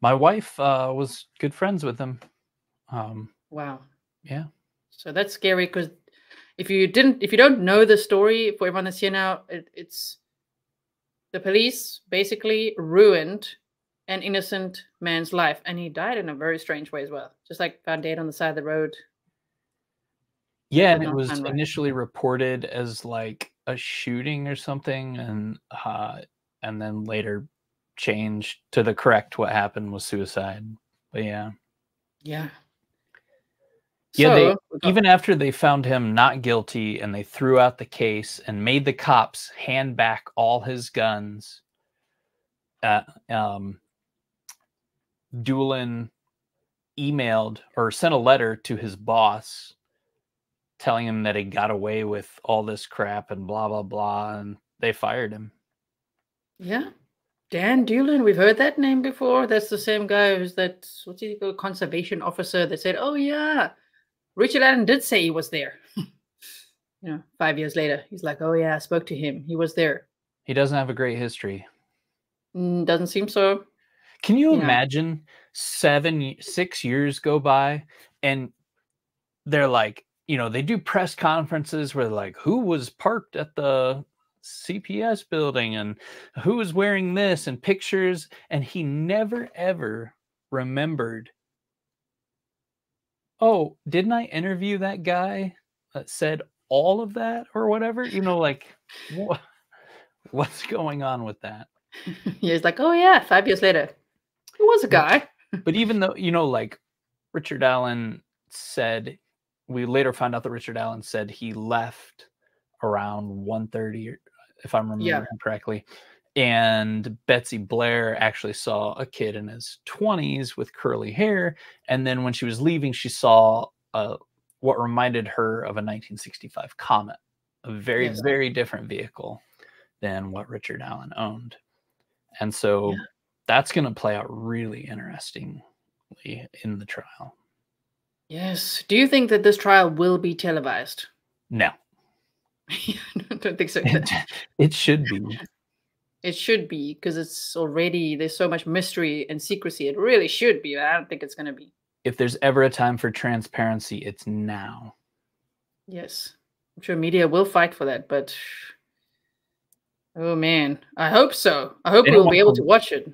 S2: My wife uh, was good friends with him. Um,
S1: wow.
S2: Yeah.
S1: So that's scary because if you didn't if you don't know the story for everyone that's here now it, it's the police basically ruined an innocent man's life and he died in a very strange way as well just like found dead on the side of the road
S2: yeah and it was initially reported as like a shooting or something and uh and then later changed to the correct what happened was suicide but yeah
S1: yeah
S2: yeah, so, they, even after they found him not guilty and they threw out the case and made the cops hand back all his guns, uh, um, Dulin emailed or sent a letter to his boss telling him that he got away with all this crap and blah blah blah and they fired him.
S1: Yeah. Dan Dulin, we've heard that name before. That's the same guy who's that what's he called conservation officer that said, "Oh yeah, Richard Allen did say he was there. you know, five years later, he's like, "Oh yeah, I spoke to him. He was there."
S2: He doesn't have a great history.
S1: Mm, doesn't seem so.
S2: Can you, you imagine know. seven, six years go by, and they're like, you know, they do press conferences where like, who was parked at the CPS building and who was wearing this and pictures, and he never ever remembered oh, didn't I interview that guy that said all of that or whatever? You know, like what, what's going on with that?
S1: he's like, oh yeah, five years later, it was a guy.
S2: but even though you know, like Richard Allen said, we later found out that Richard Allen said he left around 1.30 if I'm remembering yeah. correctly and Betsy Blair actually saw a kid in his 20s with curly hair. And then when she was leaving, she saw uh, what reminded her of a 1965 Comet, a very, very different vehicle than what Richard Allen owned. And so yeah. that's going to play out really interestingly in the trial.
S1: Yes. Do you think that this trial will be televised?
S2: No.
S1: I don't think so.
S2: It, it should be.
S1: It should be because it's already there's so much mystery and secrecy. It really should be. I don't think it's going to be.
S2: If there's ever a time for transparency, it's now.
S1: Yes, I'm sure media will fight for that, but Oh man, I hope so. I hope we'll be able to watch it.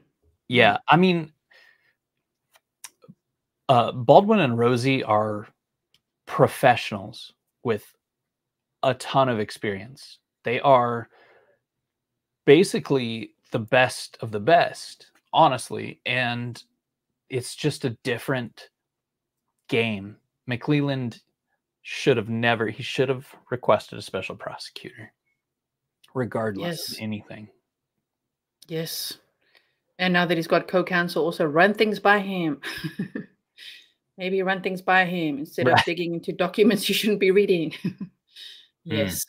S2: Yeah, I mean, uh, Baldwin and Rozzi are professionals with a ton of experience. They are basically the best of the best, honestly, and it's just a different game. McLeland should have never. He should have requested a special prosecutor, regardless yes. of anything.
S1: Yes. And now that he's got co-counsel, also run things by him. Maybe run things by him instead right. of digging into documents you shouldn't be reading. yes. Mm.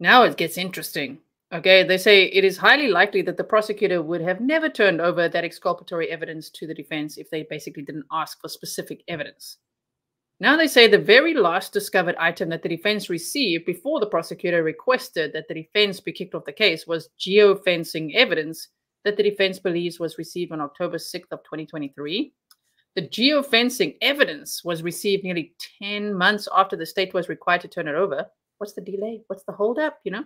S1: Now it gets interesting. Okay, they say it is highly likely that the prosecutor would have never turned over that exculpatory evidence to the defense if they basically didn't ask for specific evidence. Now they say the very last discovered item that the defense received before the prosecutor requested that the defense be kicked off the case was geofencing evidence that the defense believes was received on October 6th of 2023. The geofencing evidence was received nearly 10 months after the state was required to turn it over. What's the delay? What's the holdup? You know?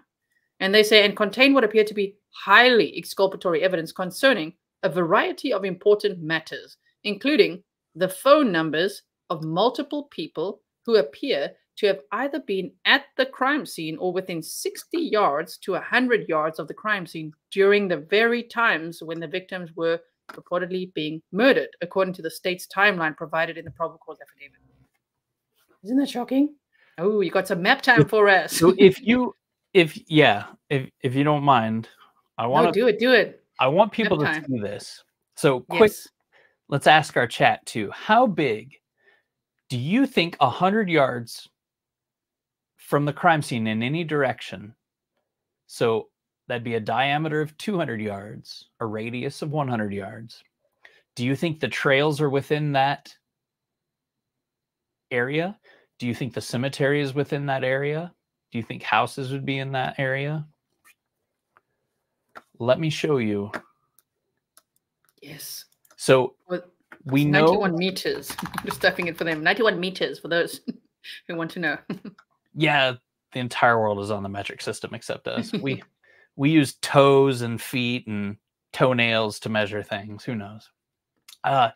S1: And they say, and contain what appear to be highly exculpatory evidence concerning a variety of important matters, including the phone numbers of multiple people who appear to have either been at the crime scene or within 60 yards to 100 yards of the crime scene during the very times when the victims were reportedly being murdered, according to the state's timeline provided in the probable cause affidavit. Isn't that shocking? Oh, you got some map time for us.
S2: so if you, if yeah, if if you don't mind, I want to
S1: no, do it. Do it.
S2: I want people map to time. see this. So quick, yes. let's ask our chat too. How big do you think a hundred yards from the crime scene in any direction? So that'd be a diameter of 200 yards, a radius of 100 yards. Do you think the trails are within that area? Do you think the cemetery is within that area? Do you think houses would be in that area? Let me show you.
S1: Yes.
S2: So we 91 know
S1: 91 meters. Just typing it for them. 91 meters for those who want to know.
S2: yeah, the entire world is on the metric system except us. we we use toes and feet and toenails to measure things. Who knows? Uh,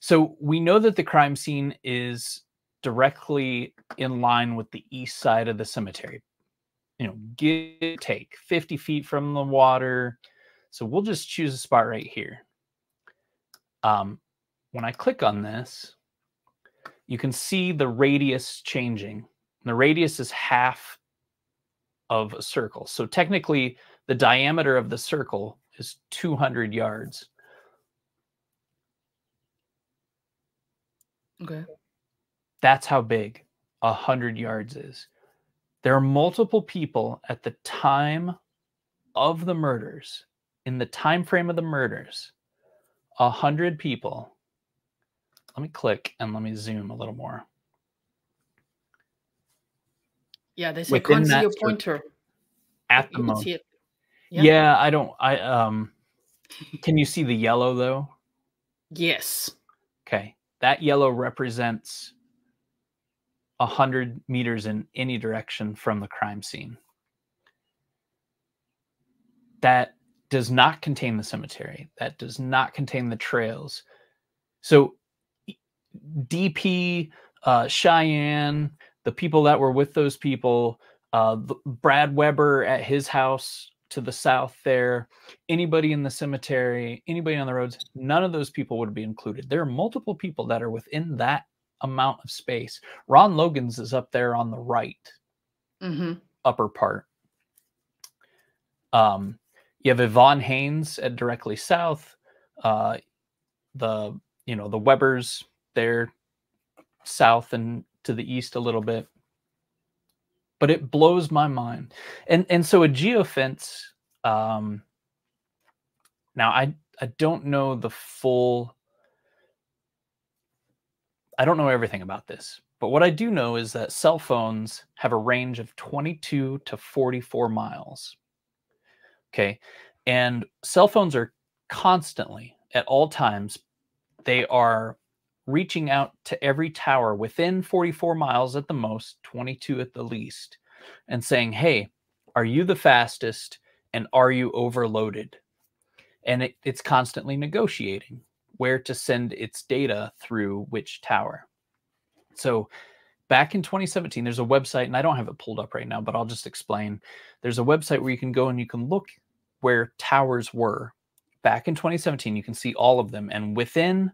S2: so we know that the crime scene is directly in line with the east side of the cemetery. You know, give take 50 feet from the water. So we'll just choose a spot right here. Um, when I click on this, you can see the radius changing. The radius is half of a circle. So technically, the diameter of the circle is 200 yards.
S1: Okay.
S2: That's how big a 100 yards is. There are multiple people at the time of the murders, in the time frame of the murders, a hundred people. Let me click and let me zoom a little more.
S1: Yeah, they say can't see your pointer.
S2: At the moment. Yeah. yeah, I don't. I um. Can you see the yellow though?
S1: Yes.
S2: Okay, that yellow represents a hundred meters in any direction from the crime scene. That does not contain the cemetery. That does not contain the trails. So, DP, uh, Cheyenne, the people that were with those people, uh, Brad Weber at his house to the south there, anybody in the cemetery, anybody on the roads, none of those people would be included. There are multiple people that are within that amount of space. Ron Logan's is up there on the right
S1: mm-hmm.
S2: upper part. Um, you have Yvonne Haynes at directly south. Uh, the you know the Webers there south and to the east a little bit but it blows my mind. And and so a geofence. Um, now I I don't know the full. I don't know everything about this, but what I do know is that cell phones have a range of 22 to 44 miles. Okay, and cell phones are constantly at all times. They are reaching out to every tower within 44 miles at the most, 22 at the least, and saying, Hey, are you the fastest? and are you overloaded? And it, it's constantly negotiating where to send its data through which tower. So back in 2017, there's a website, and I don't have it pulled up right now, but I'll just explain. There's a website where you can go and you can look where towers were back in 2017. You can see all of them, and within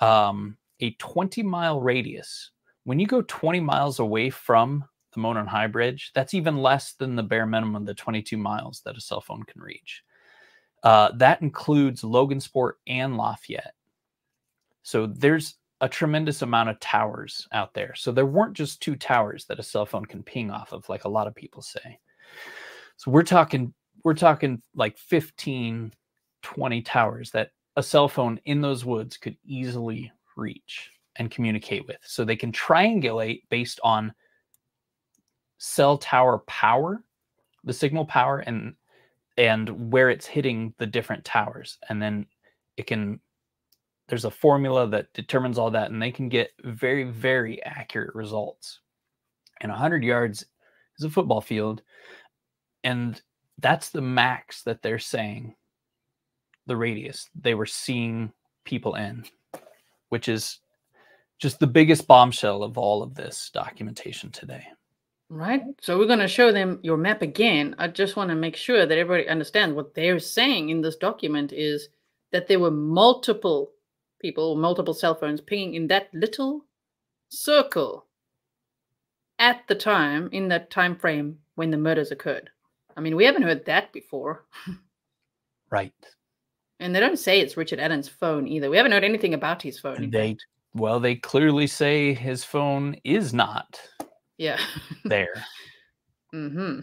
S2: um, a 20 mile radius, when you go 20 miles away from the Monon High Bridge, that's even less than the bare minimum, the 22 miles that a cell phone can reach. Uh, that includes Logansport and Lafayette. So there's a tremendous amount of towers out there. So there weren't just two towers that a cell phone can ping off of, like a lot of people say. So we're talking we're talking like 15, 20 towers that a cell phone in those woods could easily reach and communicate with. So they can triangulate based on cell tower power, the signal power and and where it's hitting the different towers. And then it can there's a formula that determines all that and they can get very very accurate results and 100 yards is a football field and that's the max that they're saying the radius they were seeing people in which is just the biggest bombshell of all of this documentation today
S1: right so we're going to show them your map again i just want to make sure that everybody understands what they're saying in this document is that there were multiple people, multiple cell phones pinging in that little circle at the time, in that time frame when the murders occurred. I mean, we haven't heard that before.
S2: right.
S1: And they don't say it's Richard Allen's phone either. We haven't heard anything about his phone.
S2: They well, they clearly say his phone is not.
S1: Yeah.
S2: there.
S1: Mm-hmm.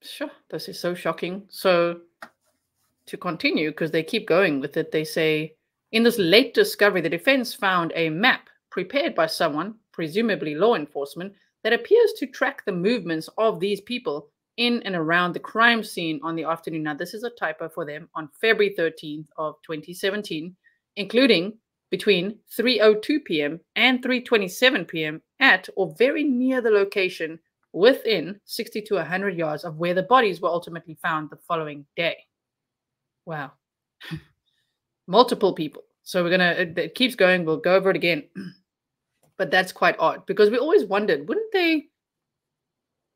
S1: Sure. This is so shocking. So to continue, because they keep going with it, they say in this late discovery, the defense found a map prepared by someone, presumably law enforcement, that appears to track the movements of these people in and around the crime scene on the afternoon. Now, this is a typo for them on February 13th of 2017, including between 3:02 p.m. and 3:27 p.m. at or very near the location within 60 to 100 yards of where the bodies were ultimately found the following day. Wow. multiple people. So we're gonna it, it keeps going. We'll go over it again, but that's quite odd because we always wondered, wouldn't they?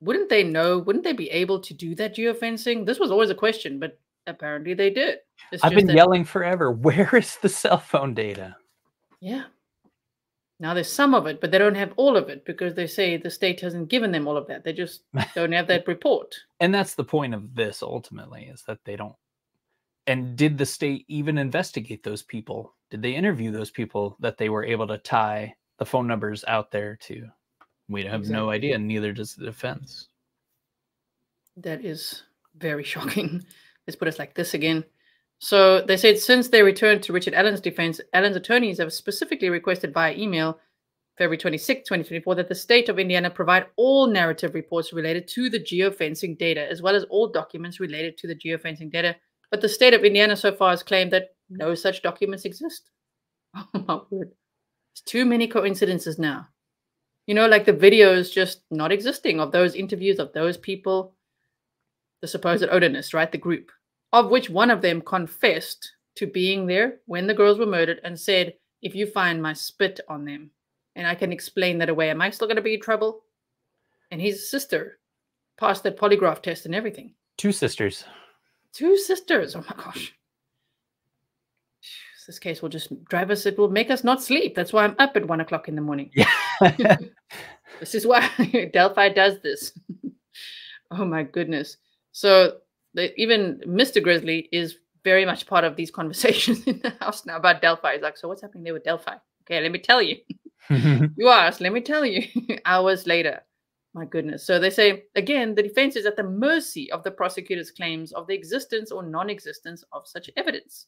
S1: Wouldn't they know? Wouldn't they be able to do that geofencing? This was always a question, but apparently they did.
S2: It's I've been yelling forever. Where is the cell phone data?
S1: Yeah. Now there's some of it, but they don't have all of it because they say the state hasn't given them all of that. They just don't have that report.
S2: And that's the point of this ultimately is that they don't and did the state even investigate those people? Did they interview those people that they were able to tie the phone numbers out there to? We have exactly. no idea, neither does the defense.
S1: That is very shocking. Let's put it like this again. So they said since they returned to Richard Allen's defense, Allen's attorneys have specifically requested via email February 26, 2024, that the state of Indiana provide all narrative reports related to the geofencing data, as well as all documents related to the geofencing data but the state of Indiana so far has claimed that no such documents exist. Oh my word. There's too many coincidences now. You know, like the videos just not existing of those interviews of those people, the supposed Odinists, right? The group, of which one of them confessed to being there when the girls were murdered and said, if you find my spit on them and I can explain that away, am I still going to be in trouble? And his sister passed that polygraph test and everything.
S2: Two sisters.
S1: Two sisters. Oh my gosh. This case will just drive us, it will make us not sleep. That's why I'm up at one o'clock in the morning.
S2: Yeah.
S1: this is why Delphi does this. oh my goodness. So the, even Mr. Grizzly is very much part of these conversations in the house now about Delphi. He's like, so what's happening there with Delphi? Okay, let me tell you. you asked, let me tell you. Hours later. My goodness. So they say, again, the defense is at the mercy of the prosecutor's claims of the existence or non existence of such evidence.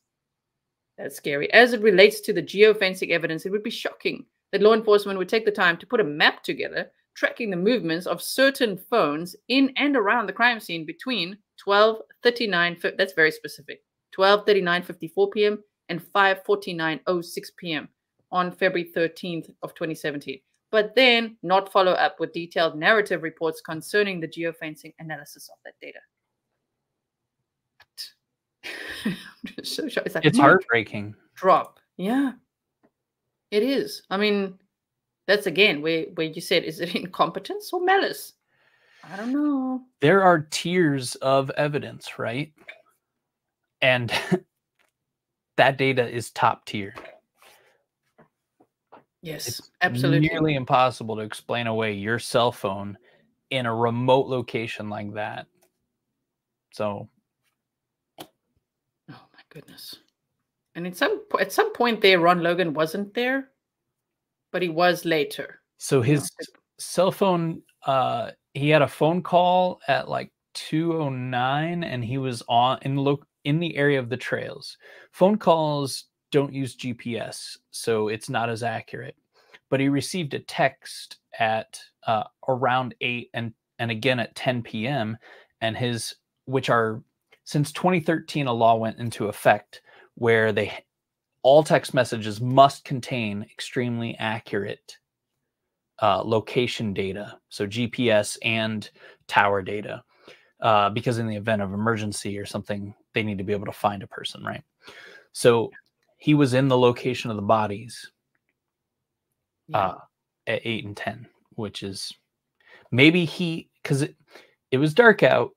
S1: That's scary. As it relates to the geofencing evidence, it would be shocking that law enforcement would take the time to put a map together tracking the movements of certain phones in and around the crime scene between 12:39 that's very specific 12:39:54 p.m. and 5:49:06 p.m. on February 13th of 2017 but then not follow up with detailed narrative reports concerning the geofencing analysis of that data. so shocked. It's like
S2: It's heartbreaking.
S1: drop. Yeah, it is. I mean, that's again where where you said, is it incompetence or malice? I don't know.
S2: There are tiers of evidence, right? And that data is top tier.
S1: Yes,
S2: It's
S1: absolutely.
S2: nearly impossible to explain away your cell phone in a remote location like that. So
S1: Oh my goodness. And at some at some point there, Ron Logan wasn't there, but he was later.
S2: so
S1: you know,
S2: his cell phone uh he had a phone call at like 209 and he was on in in the area of the trails. Phone calls don't use GPS, so it's not as accurate. But he received a text at uh, around 8 and and again at 10 p.m. and his which are since 2013 a law went into effect where they all text messages must contain extremely accurate uh, location data, so GPS and tower data, uh, because in the event of emergency or something, they need to be able to find a person, right? So he was in the location of the bodies
S1: yeah.
S2: uh, at eight and ten, which is maybe he because it, it was dark out.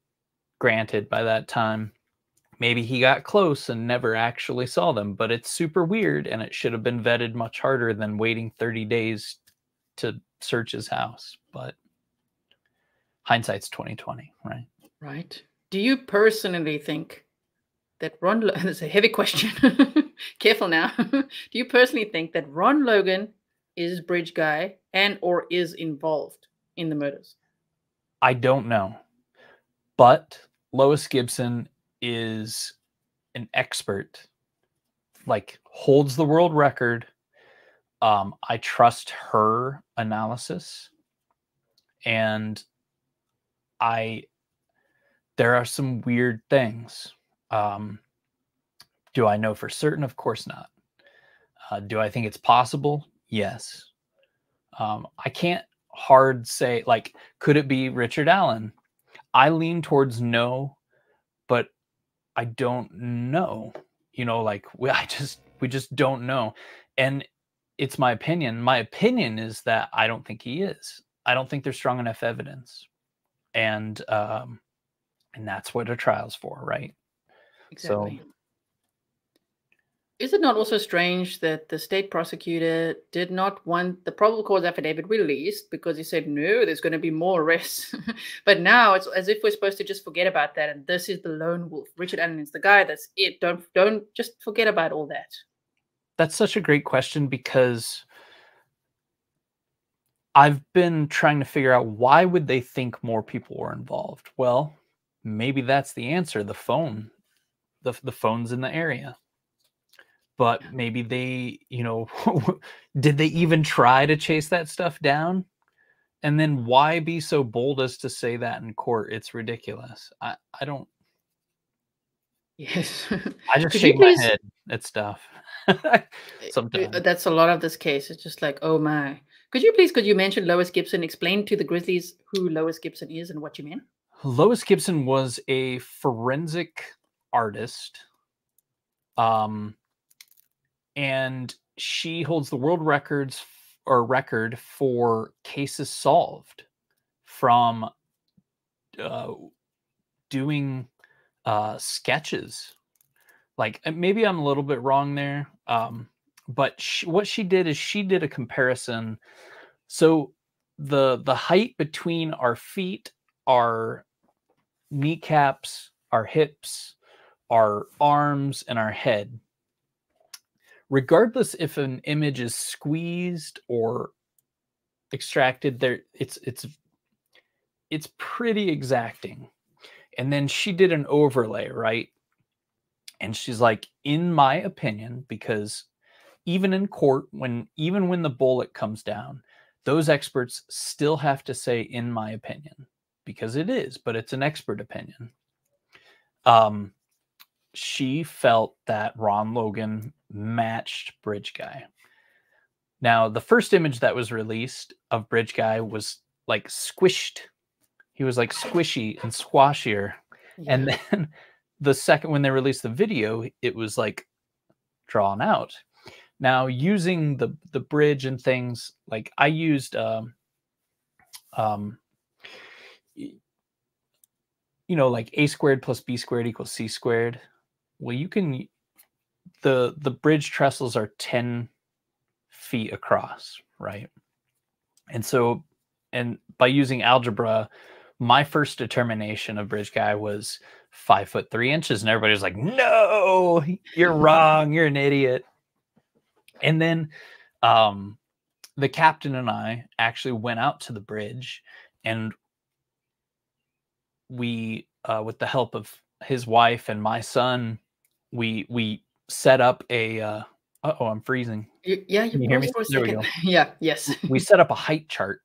S2: Granted, by that time, maybe he got close and never actually saw them. But it's super weird, and it should have been vetted much harder than waiting thirty days to search his house. But hindsight's twenty twenty, right?
S1: right. Do you personally think that Ron? Lo- That's a heavy question. Careful now. Do you personally think that Ron Logan is Bridge Guy and or is involved in the murders?
S2: I don't know. But Lois Gibson is an expert, like holds the world record. Um, I trust her analysis. And I there are some weird things. Um, do I know for certain? Of course not. Uh, do I think it's possible? Yes. Um, I can't hard say like could it be Richard Allen? I lean towards no, but I don't know. You know, like we, I just we just don't know, and it's my opinion. My opinion is that I don't think he is. I don't think there's strong enough evidence, and um, and that's what a trial's for, right?
S1: Exactly. Is it not also strange that the state prosecutor did not want the probable cause affidavit released because he said, no, there's going to be more arrests? but now it's as if we're supposed to just forget about that. And this is the lone wolf. Richard Allen is the guy. That's it. Don't don't just forget about all that.
S2: That's such a great question because I've been trying to figure out why would they think more people were involved? Well, maybe that's the answer, the phone. The the phone's in the area. But maybe they, you know, did they even try to chase that stuff down? And then why be so bold as to say that in court? It's ridiculous. I, I don't
S1: Yes.
S2: I just
S1: Could
S2: shake my
S1: please-
S2: head at stuff.
S1: Uh,
S2: Sometimes.
S1: That's a lot of this case. It's just like, oh my. Could you please, could you mention Lois Gibson? Explain to the Grizzlies who Lois Gibson is and what you mean.
S2: Lois Gibson was a forensic artist. Um, and she holds the world records or record for cases solved from uh, doing uh, sketches. Like maybe I'm a little bit wrong there, um, but sh what she did is she did a comparison. So the the height between our feet, our kneecaps, our hips, our arms, and our head regardless if an image is squeezed or extracted there it's it's it's pretty exacting and then she did an overlay right and she's like in my opinion because even in court when even when the bullet comes down those experts still have to say in my opinion because it is but it's an expert opinion um she felt that Ron Logan matched Bridge Guy. Now, the first image that was released of Bridge Guy was like squished. He was like squishy and squashier. And then the second when they released the video, it was like drawn out. Now using the the bridge and things like I used um um you know like a squared plus b squared equals c squared. Well, you can the the bridge trestles are 10 feet across, right? And so and by using algebra, my first determination of bridge guy was five foot three inches, and everybody was like, "No, you're wrong. You're an idiot." And then um, the captain and I actually went out to the bridge, and we, uh, with the help of his wife and my son, we we set up a. Uh, oh, I'm freezing.
S1: yeah, you, you hear me? There we go. yeah, yes.
S2: we set up a height chart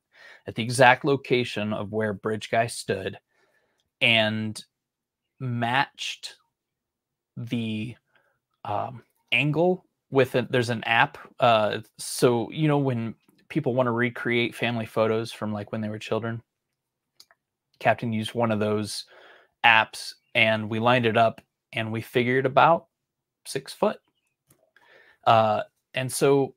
S2: at the exact location of where Bridge Guy stood, and matched the um, angle with it. There's an app. Uh, so, you know, when people want to recreate family photos from like when they were children, Captain used one of those apps and we lined it up and we figured about six foot. Uh, and so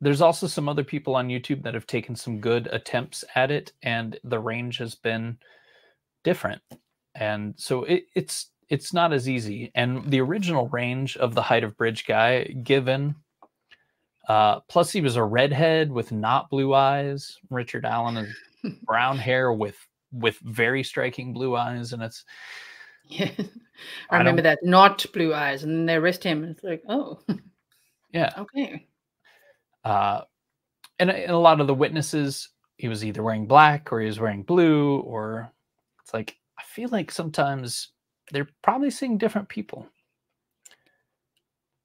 S2: there's also some other people on YouTube that have taken some good attempts at it, and the range has been different and so it, it's it's not as easy. And the original range of the height of bridge guy given, uh, plus he was a redhead with not blue eyes. Richard Allen is brown hair with with very striking blue eyes, and it's
S1: yeah. I, I remember that not blue eyes, and then they arrest him, and it's like, oh,
S2: yeah,
S1: okay.
S2: Uh, and, and a lot of the witnesses, he was either wearing black or he was wearing blue, or it's like I feel like sometimes they're probably seeing different people.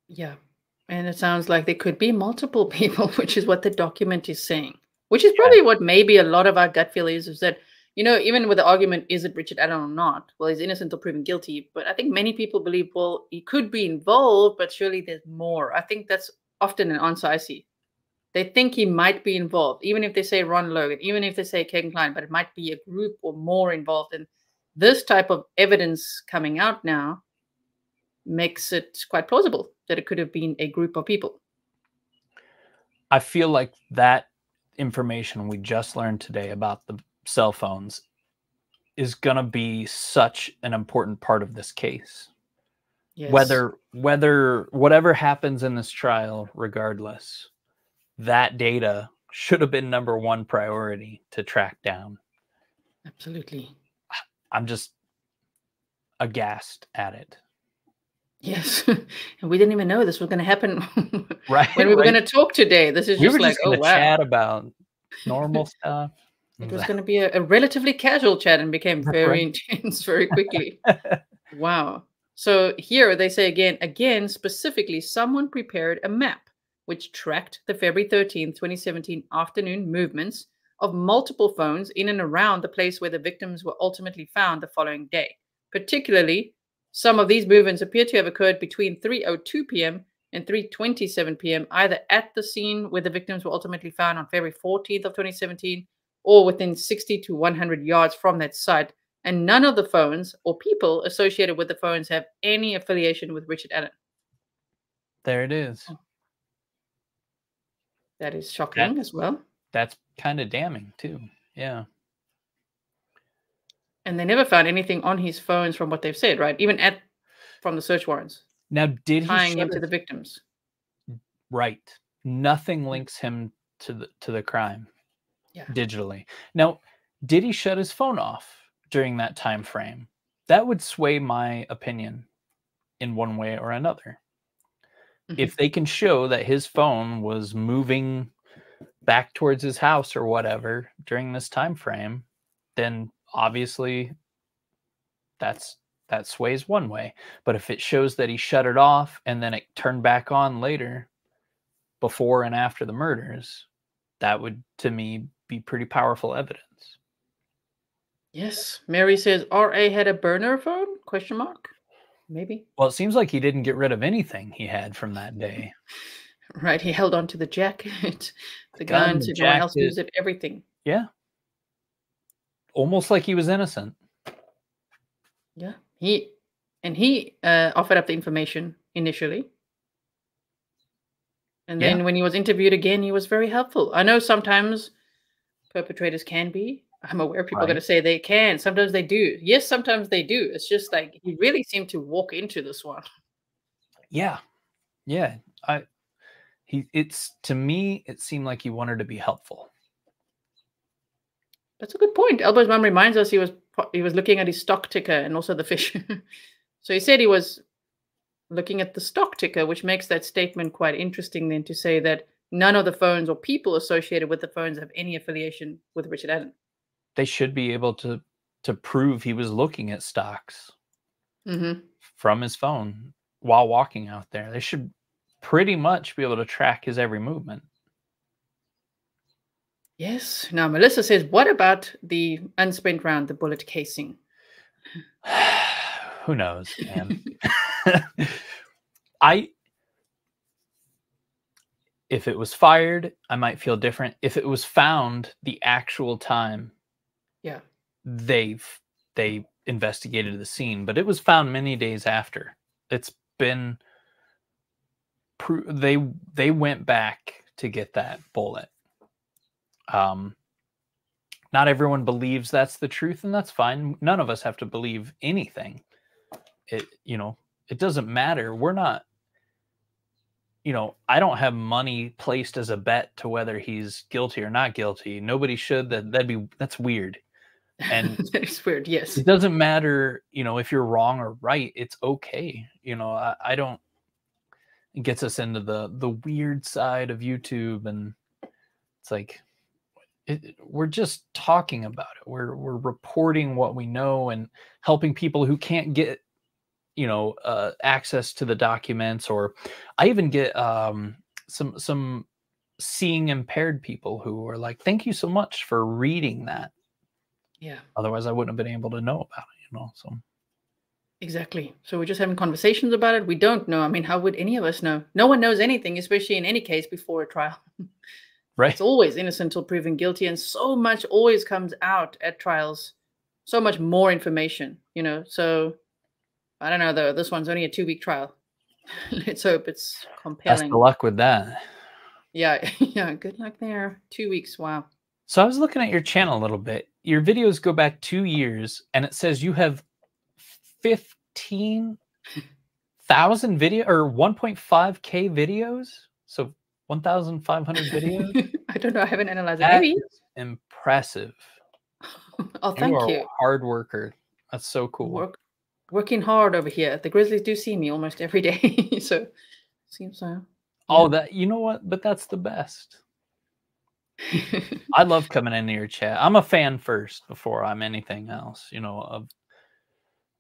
S1: Yeah. And it sounds like there could be multiple people, which is what the document is saying. Which is probably yeah. what maybe a lot of our gut feel is, is that, you know, even with the argument, is it Richard Allen or not? Well, he's innocent or proven guilty. But I think many people believe, well, he could be involved, but surely there's more. I think that's often an answer I see. They think he might be involved, even if they say Ron Logan, even if they say Kegan Kline, but it might be a group or more involved. And this type of evidence coming out now makes it quite plausible that it could have been a group of people.
S2: I feel like that information we just learned today about the cell phones is going to be such an important part of this case. Yes. Whether whether whatever happens in this trial regardless, that data should have been number 1 priority to track down.
S1: Absolutely.
S2: I'm just aghast at it.
S1: Yes, and we didn't even know this was going to happen.
S2: right
S1: when we were right. going to talk today, this is
S2: we
S1: just like
S2: just
S1: oh wow.
S2: Chat about normal stuff.
S1: It was going to be a, a, relatively casual chat and became very right. intense very quickly. wow. So here they say again, again, specifically, someone prepared a map which tracked the February 13th, 2017 afternoon movements of multiple phones in and around the place where the victims were ultimately found the following day. Particularly, some of these movements appear to have occurred between 3:02 p.m. and 3:27 p.m. either at the scene where the victims were ultimately found on February 14th of 2017 or within 60 to 100 yards from that site. And none of the phones or people associated with the phones have any affiliation with Richard Allen.
S2: There it is. Oh.
S1: That is shocking that, as well.
S2: That's kind of damning too. Yeah.
S1: And they never found anything on his phones from what they've said, right? Even at from the search warrants.
S2: Now, did he
S1: tying him to the victims?
S2: Right. Nothing mm. links him to the to the crime.
S1: Yeah.
S2: Digitally. Now, did he shut his phone off during that time frame? That would sway my opinion in one way or another. Mm-hmm. If they can show that his phone was moving back towards his house or whatever during this time frame, then obviously that's that sways one way. But if it shows that he shut it off and then it turned back on later, before and after the murders, that would to me be pretty powerful evidence.
S1: Yes. Mary says RA had a burner phone? Question mark. Maybe.
S2: Well, it seems like he didn't get rid of anything he had from that day.
S1: Right. He held on to the jacket, the, gun, guns, everyone else used it, everything.
S2: Yeah. Almost like he was innocent.
S1: Yeah. He and he uh, offered up the information initially. And
S2: Yeah.
S1: then when he was interviewed again, he was very helpful. I know sometimes perpetrators can be. I'm aware people are going to say they can. Sometimes they do. Yes, sometimes they do. It's just like he really seemed to walk into this one.
S2: Yeah. Yeah. I he it's to me it seemed like he wanted to be helpful.
S1: That's a good point. Elbo's mom reminds us he was he was looking at his stock ticker and also the fish. so he said he was looking at the stock ticker, which makes that statement quite interesting. Then to say that none of the phones or people associated with the phones have any affiliation with Richard Allen.
S2: They should be able to to prove he was looking at stocks
S1: hmm
S2: from his phone while walking out there. They should pretty much be able to track his every movement.
S1: Yes. Now Melissa says, what about the unspent round, the bullet casing?
S2: Who knows, man? I if it was fired, I might feel different. If it was found the actual time
S1: Yeah.
S2: they've they investigated the scene, but it was found many days after. It's been they they went back to get that bullet. Um not everyone believes that's the truth and that's fine. None of us have to believe anything. It you know, it doesn't matter. We're not you know, I don't have money placed as a bet to whether he's guilty or not guilty. Nobody should that that'd be that's weird. And
S1: it's weird. Yes.
S2: it doesn't matter you know if you're wrong or right it's okay you know i, I don't it gets us into the the weird side of youtube and it's like it, we're just talking about it we're we're reporting what we know and helping people who can't get you know uh, access to the documents or i even get um some some seeing impaired people who are like thank you so much for reading that
S1: Yeah.
S2: otherwise i wouldn't have been able to know about it you know so
S1: Exactly. So we're just having conversations about it. We don't know. I mean, how would any of us know? No one knows anything, especially in any case before a trial.
S2: right
S1: It's always innocent until proven guilty, and so much always comes out at trials. So much more information, you know. So I don't know though. This one's only a two-week trial. Let's hope it's compelling.
S2: best of luck with that
S1: Yeah, yeah. Good luck there. Two weeks. Wow.
S2: So i was looking at your channel a little bit your videos go back two years and it says you have 15000 video or 1.5k videos so 1500 videos
S1: I don't know. I haven't analyzed it. Maybe.
S2: impressive
S1: Oh, thank
S2: you
S1: you.
S2: a hard worker that's so cool
S1: Work, working hard over here. The Grizzlies do see me almost every day, so seems so.
S2: oh that you know what but that's the best I love coming into your chat. I'm a fan first before I'm anything else. You know, of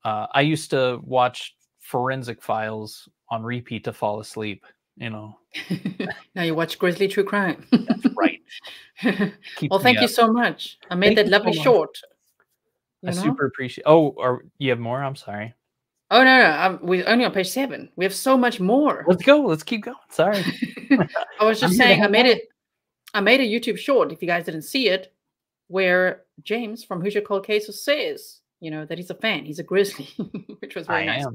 S2: uh, I used to watch Forensic Files on repeat to fall asleep. You know,
S1: now you watch Grizzly True Crime.
S2: that's right.
S1: Well, thank you
S2: up.
S1: so much. I made
S2: Thank
S1: that
S2: you so
S1: lovely short.
S2: I
S1: know?
S2: super appreciate. Oh, or you have more? I'm sorry.
S1: Oh no, no, I'm, we're only on page seven. We have so much more.
S2: Let's go. Let's keep going. Sorry.
S1: I was
S2: I'm
S1: just saying, I made it. I made a YouTube short. If you guys didn't see it, where James from Hoosier Cold Cases says, you know, that he's a fan. He's a Grizzly, which was very
S2: I
S1: nice.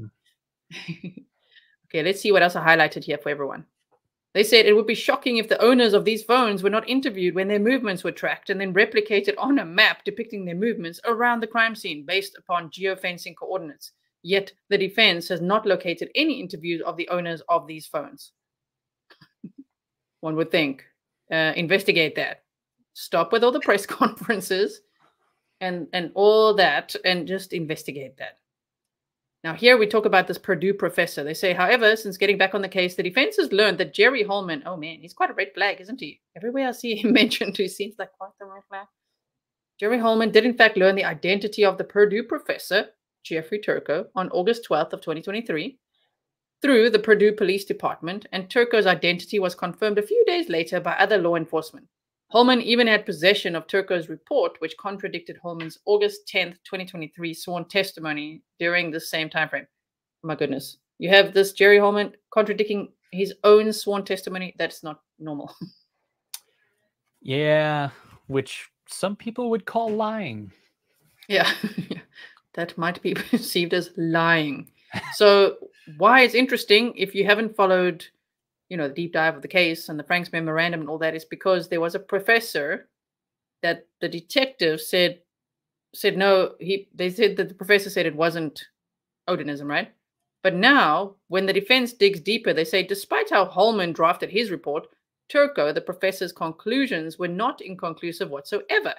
S1: okay, let's see what else I highlighted here for everyone. They said it would be shocking if the owners of these phones were not interviewed when their movements were tracked and then replicated on a map depicting their movements around the crime scene based upon geofencing coordinates. Yet the defense has not located any interviews of the owners of these phones. One would think. Uh, investigate that. Stop with all the press conferences and and all that and just investigate that. Now, here we talk about this Purdue professor. They say, however, since getting back on the case, the defense has learned that Jerry Holeman, oh man, he's quite a red flag, isn't he? Everywhere I see him mentioned, he seems like quite the red flag. Jerry Holeman did, in fact, learn the identity of the Purdue professor, Jeffrey Turco, on August 12th of 2023 through the Purdue Police Department, and Turco's identity was confirmed a few days later by other law enforcement. Holeman even had possession of Turco's report, which contradicted Holeman's August 10th, 2023 sworn testimony during the same time frame. Oh my goodness. You have this Jerry Holman contradicting his own sworn testimony. That's not normal.
S2: Yeah, which some people would call lying.
S1: yeah. that might be perceived as lying. So why it's interesting if you haven't followed, you know, the deep dive of the case and the Franks memorandum and all that is because there was a professor that the detective said said no. He they said that the professor said it wasn't Odinism, right? But now, when the defense digs deeper, they say despite how Holeman drafted his report, Turco, the professor's conclusions were not inconclusive whatsoever.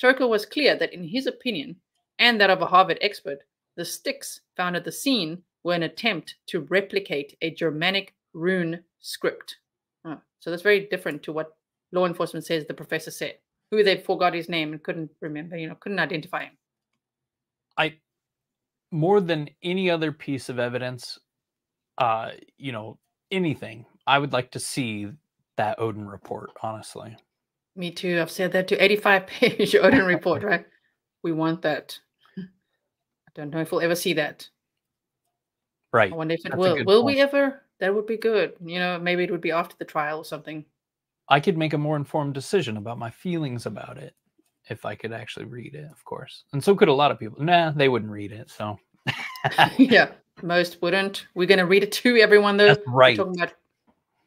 S1: Turco was clear that, in his opinion, and that of a Harvard expert, the sticks found at the scene were an attempt to replicate a Germanic rune script. Oh, so that's very different to what law enforcement says the professor said, who they forgot his name and couldn't remember, you know, couldn't identify him.
S2: I more than any other piece of evidence, uh, you know, anything, I would like to see that Odin report, honestly.
S1: Me too. I've said that to 85 page Odin report, right? We want that. Don't know if we'll ever see that.
S2: Right.
S1: I wonder if it That's will. Will point. we ever? That would be good. You know, maybe it would be after the trial or something.
S2: I could make a more informed decision about my feelings about it if I could actually read it, of course. And so could a lot of people. Nah, they wouldn't read it. So
S1: yeah, most wouldn't. We're gonna read it to everyone though.
S2: That's right.
S1: We're, about,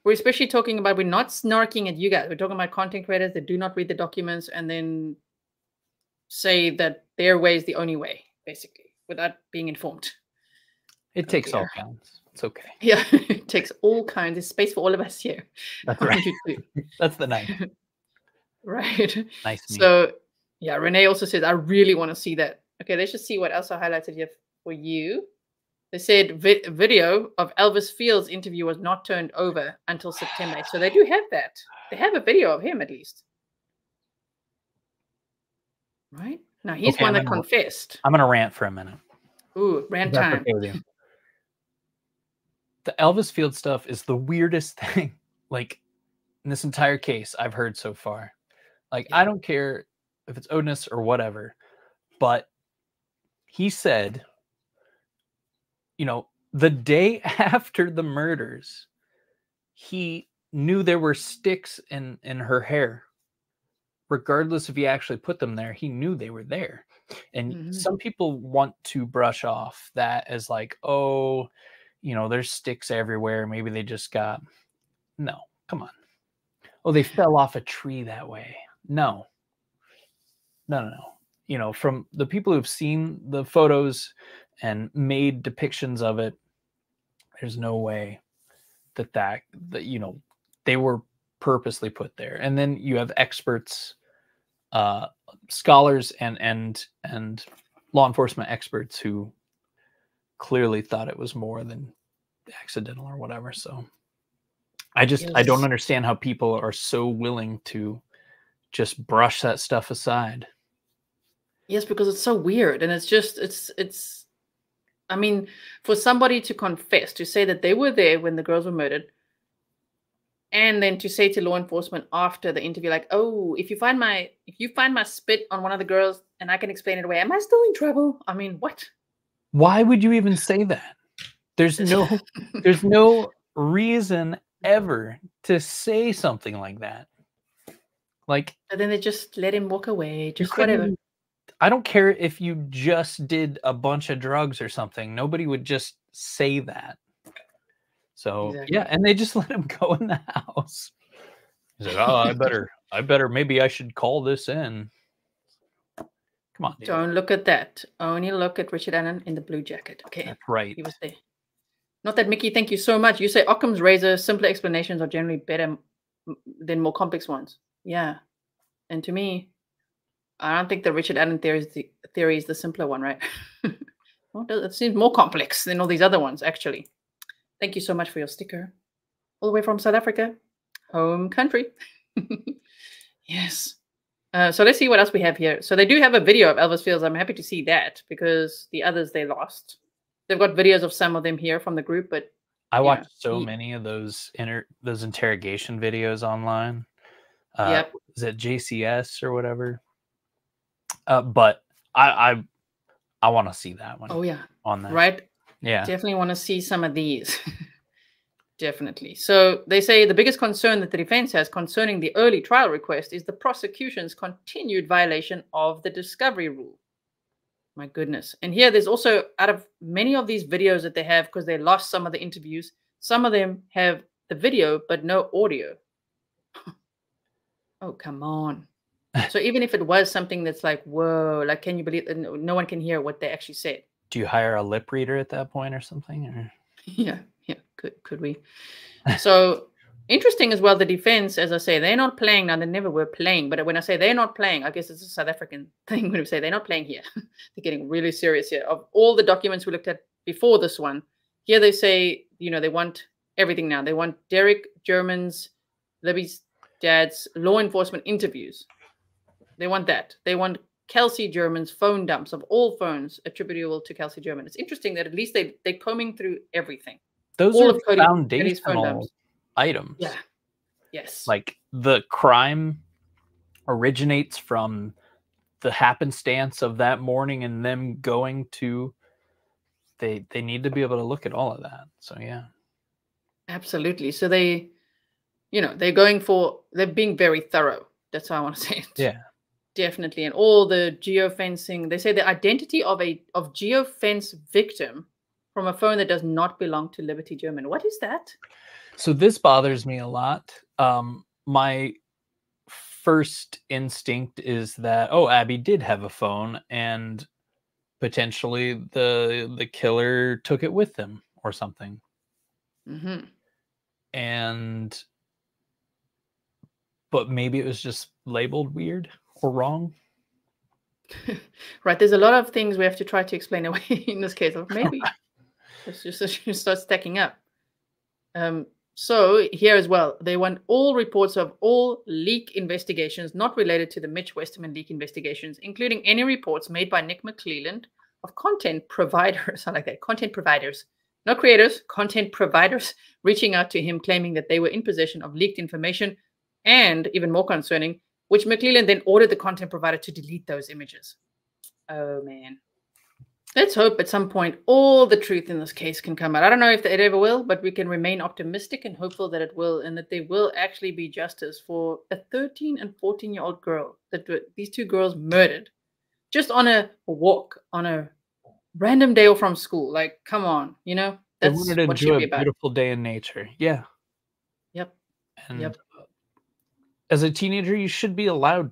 S1: we're especially talking about we're not snarking at you guys. We're talking about content creators that do not read the documents and then say that their way is the only way, basically, without being informed.
S2: It oh, takes dear. all kinds. It's okay.
S1: Yeah, it takes all kinds. There's space for all of us here.
S2: That's right. That's the night.
S1: right.
S2: Nice.
S1: So, yeah, Renee also says, I really want to see that. Okay, let's just see what else I highlighted here for you. They said vi video of Elvis Fields' interview was not turned over until September. So they do have that. They have a video of him at least. Right? Now he's okay, one I'm that gonna, confessed.
S2: I'm going to rant for a minute.
S1: Ooh, rant time. Okay
S2: the Elvis Field stuff is the weirdest thing, like in this entire case I've heard so far. Like, yeah. I don't care if it's Odinist or whatever, but he said you know, the day after the murders, he knew there were sticks in in her hair. Regardless if he actually put them there, he knew they were there. And mm-hmm. some people want to brush off that as like, oh, you know, there's sticks everywhere. Maybe they just got no, come on. Oh, they fell off a tree that way. No. No, no, no. You know, from the people who've seen the photos and made depictions of it there's no way that that that you know they were purposely put there and then you have experts uh scholars and and and law enforcement experts who clearly thought it was more than accidental or whatever so i just yes. i don't understand how people are so willing to just brush that stuff aside
S1: yes because it's so weird and it's just it's it's I mean, for somebody to confess, to say that they were there when the girls were murdered, and then to say to law enforcement after the interview, like, "Oh, if you find my if you find my spit on one of the girls and I can explain it away, am I still in trouble?" I mean, what?
S2: Why would you even say that? There's no there's no reason ever to say something like that. Like,
S1: and then they just let him walk away, just whatever.
S2: I don't care if you just did a bunch of drugs or something. Nobody would just say that. So exactly. yeah, and they just let him go in the house. He said, "Oh, I better, I better, maybe I should call this in." Come on.
S1: Dude. Don't look at that. Only look at Richard Allen in the blue jacket. Okay,
S2: that's right.
S1: He was there. Not that Mickey. Thank you so much. You say Occam's razor. simpler explanations are generally better than more complex ones. Yeah, and to me, I don't think the Richard Allen theory is the theory is the simpler one, right? well, it seems more complex than all these other ones, actually. Thank you so much for your sticker. All the way from South Africa, home country. yes. Uh, so let's see what else we have here. So they do have a video of Elvis Fields. I'm happy to see that because the others they lost. They've got videos of some of them here from the group, but
S2: I watched so he, many of those inter those interrogation videos online. Uh, yep. Is it JCS or whatever? Uh, but I I, I want to see that one.
S1: Oh yeah,
S2: on that.
S1: Right.
S2: Yeah.
S1: Definitely want to see some of these. Definitely. So they say the biggest concern that the defense has concerning the early trial request is the prosecution's continued violation of the discovery rule. My goodness. And here there's also out of many of these videos that they have, because they lost some of the interviews, some of them have the video but no audio. oh, come on. so even if it was something that's like, whoa, like, can you believe that no one can hear what they actually said?
S2: Do you hire a lip reader at that point or something? Or?
S1: Yeah, yeah. Could could we? so interesting as well. The defense, as I say, they're not playing now. They never were playing. But when I say they're not playing, I guess it's a South African thing when we say they're not playing here. they're getting really serious here. Of all the documents we looked at before this one, here they say, you know, they want everything now. They want Derek German's, Libby's dad's law enforcement interviews. They want that. They want Kelsey German's phone dumps of all phones attributable to Kelsey German. It's interesting that at least they they're combing through everything.
S2: Those all are foundational items.
S1: Yeah. Yes.
S2: Like the crime originates from the happenstance of that morning and them going to they they need to be able to look at all of that. So yeah.
S1: Absolutely. So they you know, they're going for they're being very thorough. That's how I want to say it.
S2: Yeah.
S1: Definitely. And all the geofencing, they say the identity of a of geofence victim from a phone that does not belong to Liberty German. What is that?
S2: So this bothers me a lot. Um, my first instinct is that oh, Abby did have a phone, and potentially the the killer took it with them or something.
S1: Mm-hmm.
S2: And but maybe it was just labeled weird or wrong.
S1: right. There's a lot of things we have to try to explain away in this case. Of maybe it's just, just start stacking up. Um, so here as well, they want all reports of all leak investigations not related to the Mitch Westerman leak investigations, including any reports made by Nick McLeland of content providers. I like that content providers, not creators, content providers, reaching out to him claiming that they were in possession of leaked information, and even more concerning, which McLeland then ordered the content provider to delete those images. Oh man. Let's hope at some point all the truth in this case can come out. I don't know if it ever will, but we can remain optimistic and hopeful that it will, and that there will actually be justice for a 13 and 14 year old girl that these two girls murdered just on a walk on a random day from school. Like, come on, you know,
S2: that's they wanted to what enjoy a beautiful day in nature. Yeah.
S1: Yep.
S2: And yep as a teenager, you should be allowed,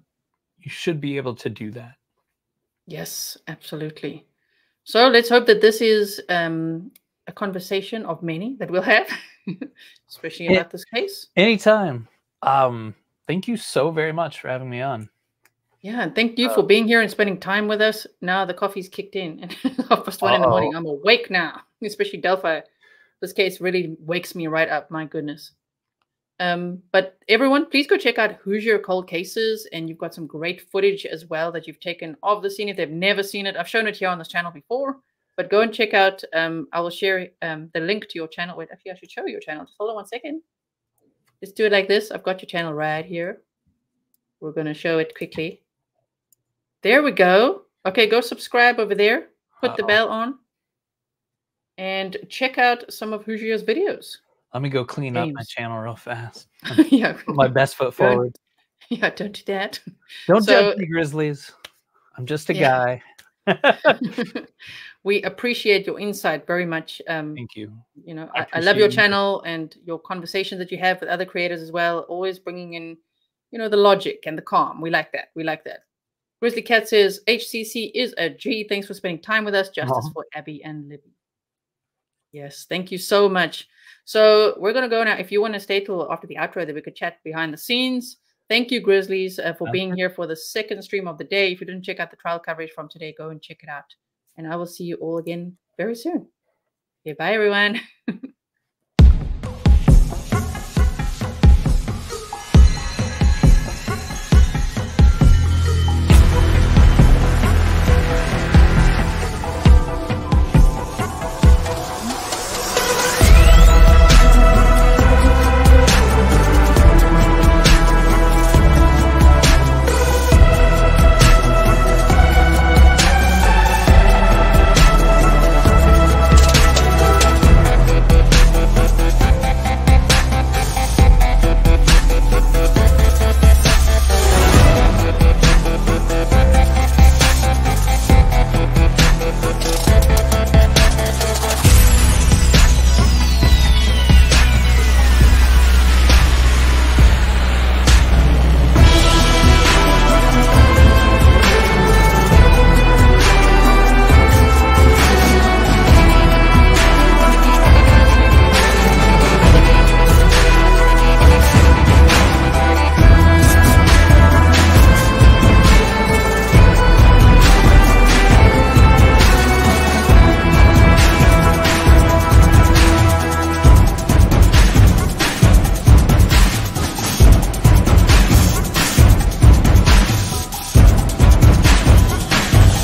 S2: you should be able to do that.
S1: Yes, absolutely. So let's hope that this is um, a conversation of many that we'll have, especially about this case.
S2: Anytime. Um, thank you so very much for having me on.
S1: Yeah, and thank you uh, for being here and spending time with us. Now the coffee's kicked in, and half past one in the morning. I'm awake now, especially Delphi. This case really wakes me right up. My goodness. Um, but everyone, please go check out Hoosier Cold Cases, and you've got some great footage as well that you've taken of the scene. If they've never seen it, I've shown it here on this channel before, but go and check out. Um, I will share um, the link to your channel. Wait, actually, I should show you your channel. Just hold on one second. Let's do it like this. I've got your channel right here. We're going to show it quickly. There we go. Okay, go subscribe over there. Put uh -oh. the bell on. And check out some of Hoosier's videos.
S2: Let me go clean James. up my channel real fast.
S1: yeah.
S2: Put my best foot forward.
S1: Yeah, don't do that.
S2: Don't so, judge me, Grizzlies. I'm just a yeah.
S1: guy. we appreciate your insight very much. Um,
S2: Thank you.
S1: You know, I, I love your channel and your conversations that you have with other creators as well. Always bringing in, you know, the logic and the calm. We like that. We like that. Grizzly Cat says HCC is a G. Thanks for spending time with us. Justice oh. for Abby and Libby. Yes, thank you so much. So we're going to go now. If you want to stay till after the outro, that we could chat behind the scenes. Thank you, Grizzlies, uh, for being here for the second stream of the day. If you didn't check out the trial coverage from today, go and check it out. And I will see you all again very soon. Okay, bye, everyone.